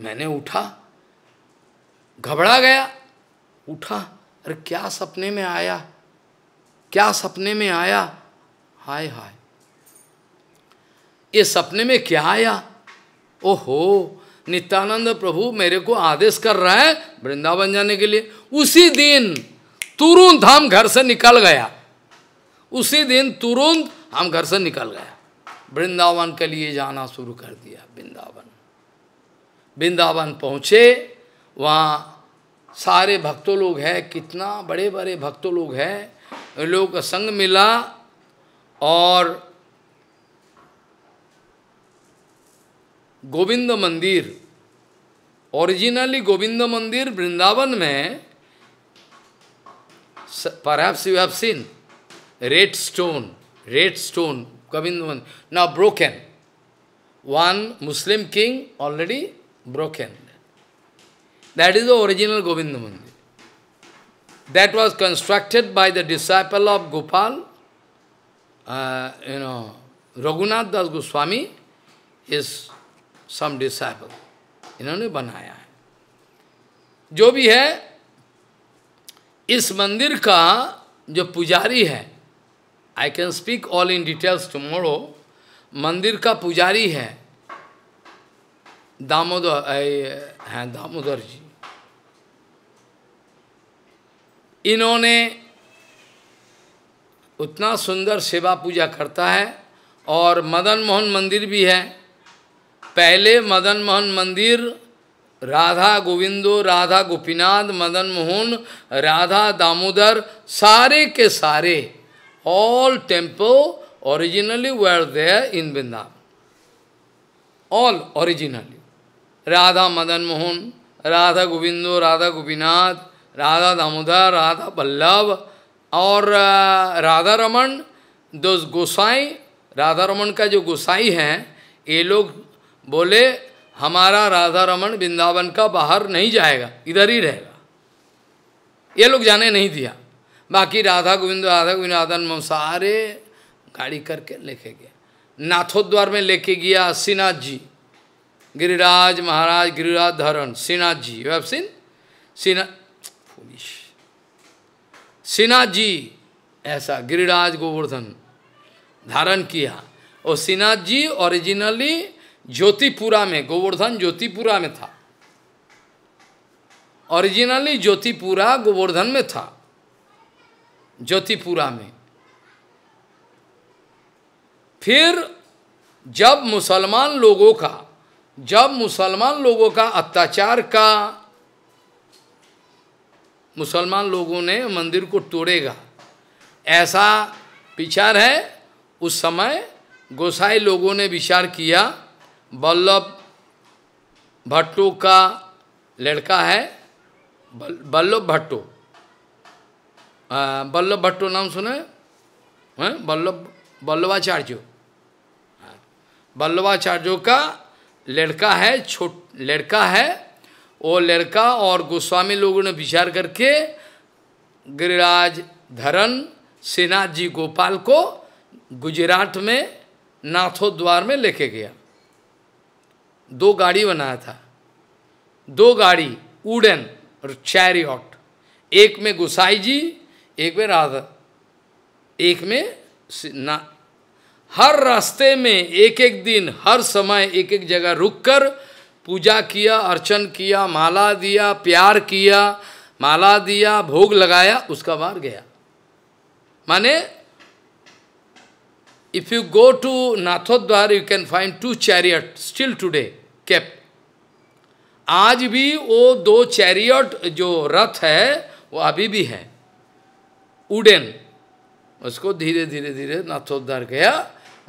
मैंने उठा। घबरा गया। उठा। अरे, क्या सपने में आया? क्या सपने में आया? हाय हाय। ये सपने में क्या आया? ओहो, नित्यानंद प्रभु मेरे को आदेश कर रहा है वृंदावन जाने के लिए। उसी दिन तुरंत हम घर से निकल गया। उसी दिन तुरंत हम घर से निकल गया। वृंदावन के लिए जाना शुरू कर दिया वृंदावन। वृंदावन पहुँचे, वहाँ सारे भक्तों लोग हैं, कितना बड़े बड़े भक्तों लोग हैं। लोगों का संग मिला और गोविंद मंदिर ओरिजिनली गोविंद मंदिर वृंदावन में perhaps you have seen red stone red stone Govind Mandir ना broken one Muslim king already broken that is the original Govind Mandir. That was constructed by the disciple of gopal uh, you know raghunath das goswami is some disciple इन्होंने बनाया है जो भी है इस मंदिर का जो पुजारी है I can speak all in details tomorrow मंदिर का पुजारी है दामोदर हैं दामोदर जी इन्होंने उतना सुंदर सेवा पूजा करता है और मदन मोहन मंदिर भी है। पहले मदन मोहन मंदिर, राधा गोविंदो, राधा गोपीनाथ, मदन मोहन, राधा दामोदर, सारे के सारे all temple originally were there in Vrindavan all originally Radha Madan Mohan, Radha Govindo, Radha Gopinath Radha Damodar, Radha Ballabh और राधा रमन दो गोसाई। राधा रमन का जो गोसाई हैं, ये लोग बोले, हमारा राधा रमन वृंदावन का बाहर नहीं जाएगा, इधर ही रहेगा। ये लोग जाने नहीं दिया। बाकी राधा गोविंद राधा गोविंद राधा मोहन सारे गाड़ी करके लेके गया नाथोद्वार में लेके गया Shrinath ji Giriraj Maharaj, Giriraj Dharan Shrinath ji you have seen Shrinath Shrinath ji, ऐसा गिरिराज गोवर्धन, धारण किया। और श्रीनाथ जी ओरिजिनली ज्योतिपुरा में, गोवर्धन ज्योतिपुरा में था। ओरिजिनली ज्योतिपुरा गोवर्धन में था। ज्योतिपुरा में। फिर जब मुसलमान लोगों का, जब मुसलमान लोगों का अत्याचार का मुसलमान लोगों ने मंदिर को तोड़ेगा। ऐसा विचार है। उस समय गोसाई लोगों ने विचार किया, बल्लभ भट्टो का लड़का है बल्लभ भट्टो। बल्लभ भट्टो नाम सुने हैं? वल्लभ वल्लभाचार्य वल्लभाचार्यों का लड़का है, छोट, लड़का है वो लड़का और गोस्वामी लोगों ने विचार करके गिरिराज धरन सेनाथ जी गोपाल को गुजरात में नाथो द्वार में लेके गया। दो गाड़ी बनाया था। दो गाड़ी उड़न और चैरियट एक में गोसाई जी, एक में राधा। एक में ना। हर रास्ते में एक एक दिन, हर समय एक एक जगह रुककर पूजा किया, अर्चन किया, माला दिया, प्यार किया, माला दिया, भोग लगाया, उसका बार गया। माने if you go to Nathdwara you can find two chariot still today kept आज भी वो दो चैरियट जो रथ है, वो अभी भी है। उडेन उसको धीरे धीरे धीरे नाथोद्वार गया।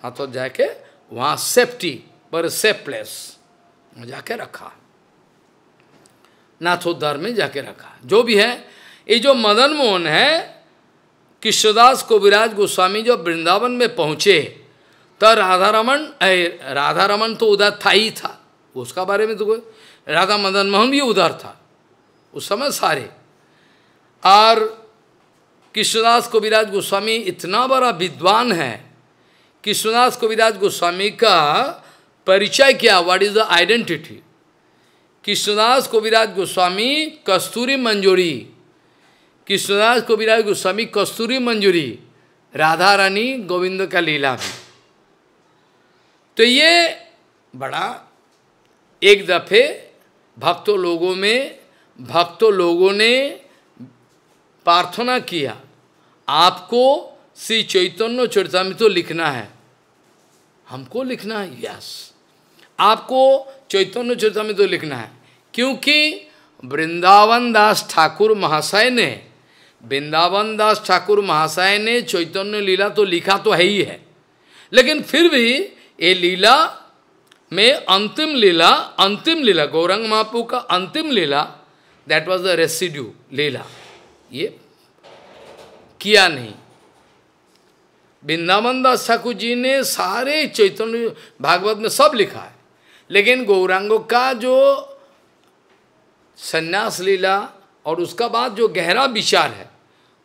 नाथोद जाके वहाँ सेफ्टी पर सेफ़ प्लेस जाके रखा। नाथोद्धार में जाके रखा। जो भी है, ये जो मदन मोहन है कृष्णदास को विराज गोस्वामी जो वृंदावन में पहुँचे तो राधा रमन अरे राधा रमन तो उधर था ही था। उसका बारे में तो कोई, राधा मदन मोहन भी उधर था। उस समय सारे। और कृष्णदास को विराज गोस्वामी इतना बड़ा विद्वान है कृष्णदास को विराज गोस्वामी का परिचय क्या what is the identity Krishnadas Kaviraj Goswami, Kasturi Manjari. Krishnadas Kaviraj Goswami, Kasturi मंजूरी। राधा रानी, गोविंद का लीला भी। तो ये बड़ा एक दफे भक्तों लोगों में, भक्तों लोगों ने प्रार्थना किया, आपको श्री चैतन्य चरितमृत लिखना है। हमको लिखना है यस आपको चैतन्य चरितमृत तो लिखना है। क्योंकि वृंदावन दास ठाकुर महाशय ने, वृंदावन दास ठाकुर महाशय ने चैतन्य लीला तो लिखा तो है ही है। लेकिन फिर भी ये लीला में अंतिम लीला अंतिम लीला, गौरंग महापू का अंतिम लीला that was the residue lila, ये किया नहीं। वृंदावन दास ठाकुर जी ने सारे चैतन्य भागवत में सब लिखा है। लेकिन गौरांगों का जो संन्यास लीला और उसका बाद जो गहरा विचार है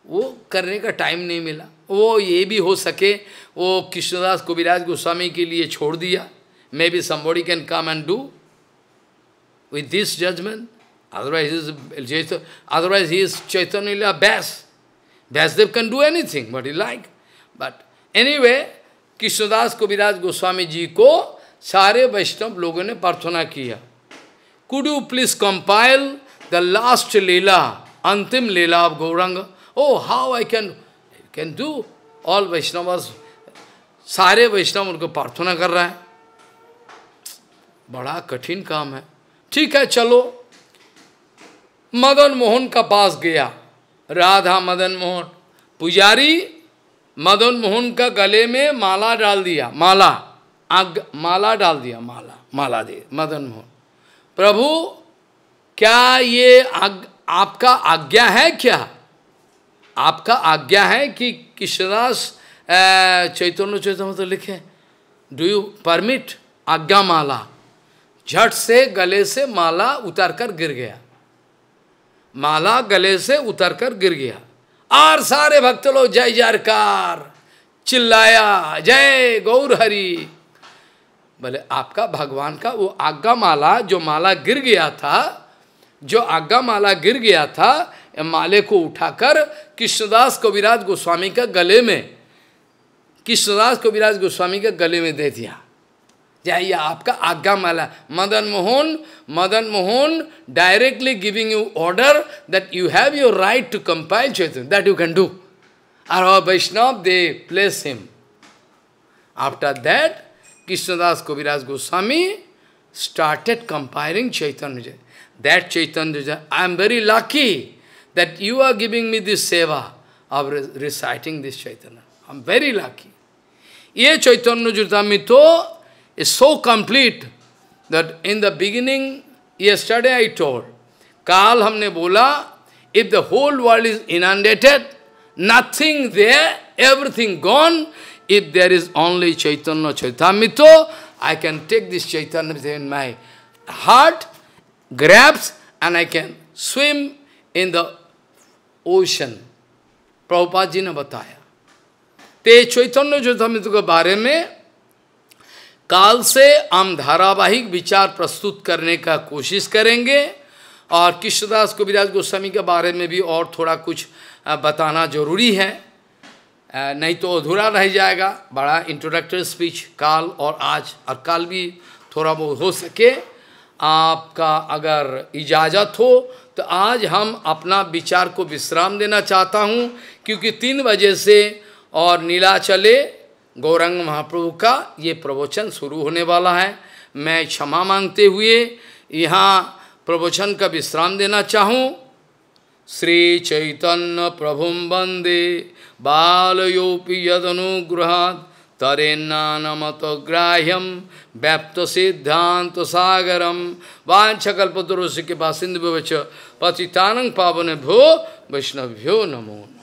वो करने का टाइम नहीं मिला वो ये भी हो सके वो कृष्णदास कविराज गोस्वामी के लिए छोड़ दिया maybe somebody can come and do with with this judgment. Otherwise, he is, otherwise he is Chaitanya Vyas. Vyasdev can do anything, what he like. But anyway, Krishnadas Kaviraj Goswami ji को सारे वैष्णव लोगों ने प्रार्थना किया। Could you please compile the last lila अंतिम लीला of Gauranga oh how I can can do all Vaishnav सारे वैष्णव उनको प्रार्थना कर रहा है। बड़ा कठिन काम है। ठीक है, चलो। मदन मोहन का पास गया। राधा मदन मोहन। पुजारी, मदन मोहन का गले में माला डाल दिया। माला। आग माला डाल दिया माला माला दे मदन मोहन। प्रभु क्या ये आग, आपका आज्ञा है क्या? आपका आज्ञा है कि कृष्णदास चैतन्य चैतन्य तो लिखे। डू यू परमिट आज्ञा माला। झट से गले से माला उतरकर गिर गया। माला गले से उतरकर गिर गया। और सारे भक्त लोग जय जयकार चिल्लाया जय गौर हरी। बोले आपका भगवान का वो आज्ञा माला जो माला गिर गया था, जो आज्ञा माला गिर गया था माले को उठाकर कृष्णदास कविराज गोस्वामी का गले में, कृष्णदास कविराज गोस्वामी के गले में दे दिया। जाइए आपका आज्ञा माला Madan Mohan Madan Mohan directly giving you order that you have your right to compile Chaitanya that you can do और Vaishnav they place him after that Krishnadas Kaviraj Goswami started compiling Chaitanya. That Chaitanya, I am very lucky that you are giving me this seva of reciting this Chaitanya. I am very lucky. Ye Chaitanya Jyotamito is so complete that in the beginning, yesterday I told, Kal हमने बोला, if the whole world is inundated, nothing there, everything gone, if there is only Chaitanya Chaitamito, I can take this Chaitanya in my heart, grabs, and I can swim in the ocean. Prabhupada ji ने बताया ते चैतन्य चैतन्य के बारे में काल से हम धारावाहिक विचार प्रस्तुत करने का कोशिश करेंगे और कृष्णदास कविराज गोस्वामी के बारे में भी और थोड़ा कुछ बताना ज़रूरी है नहीं तो अधूरा रह जाएगा। बड़ा इंट्रोडक्टरी स्पीच काल और आज। और काल भी थोड़ा बहुत हो सके। आपका अगर इजाज़त हो तो आज हम अपना विचार को विश्राम देना चाहता हूँ, क्योंकि तीन बजे से और नीला चले, गौरंग महाप्रभु का ये प्रवचन शुरू होने वाला है। मैं क्षमा मांगते हुए यहाँ प्रवचन का विश्राम देना चाहूँ। श्री चैतन्य प्रभु वंदे balayopi yadanugrahat tarennanamatagrahyam vyaptasiddhanta sagaram vanchakalpaturusike pasindhu vacha patitanang pavane bho vaishnavyo namo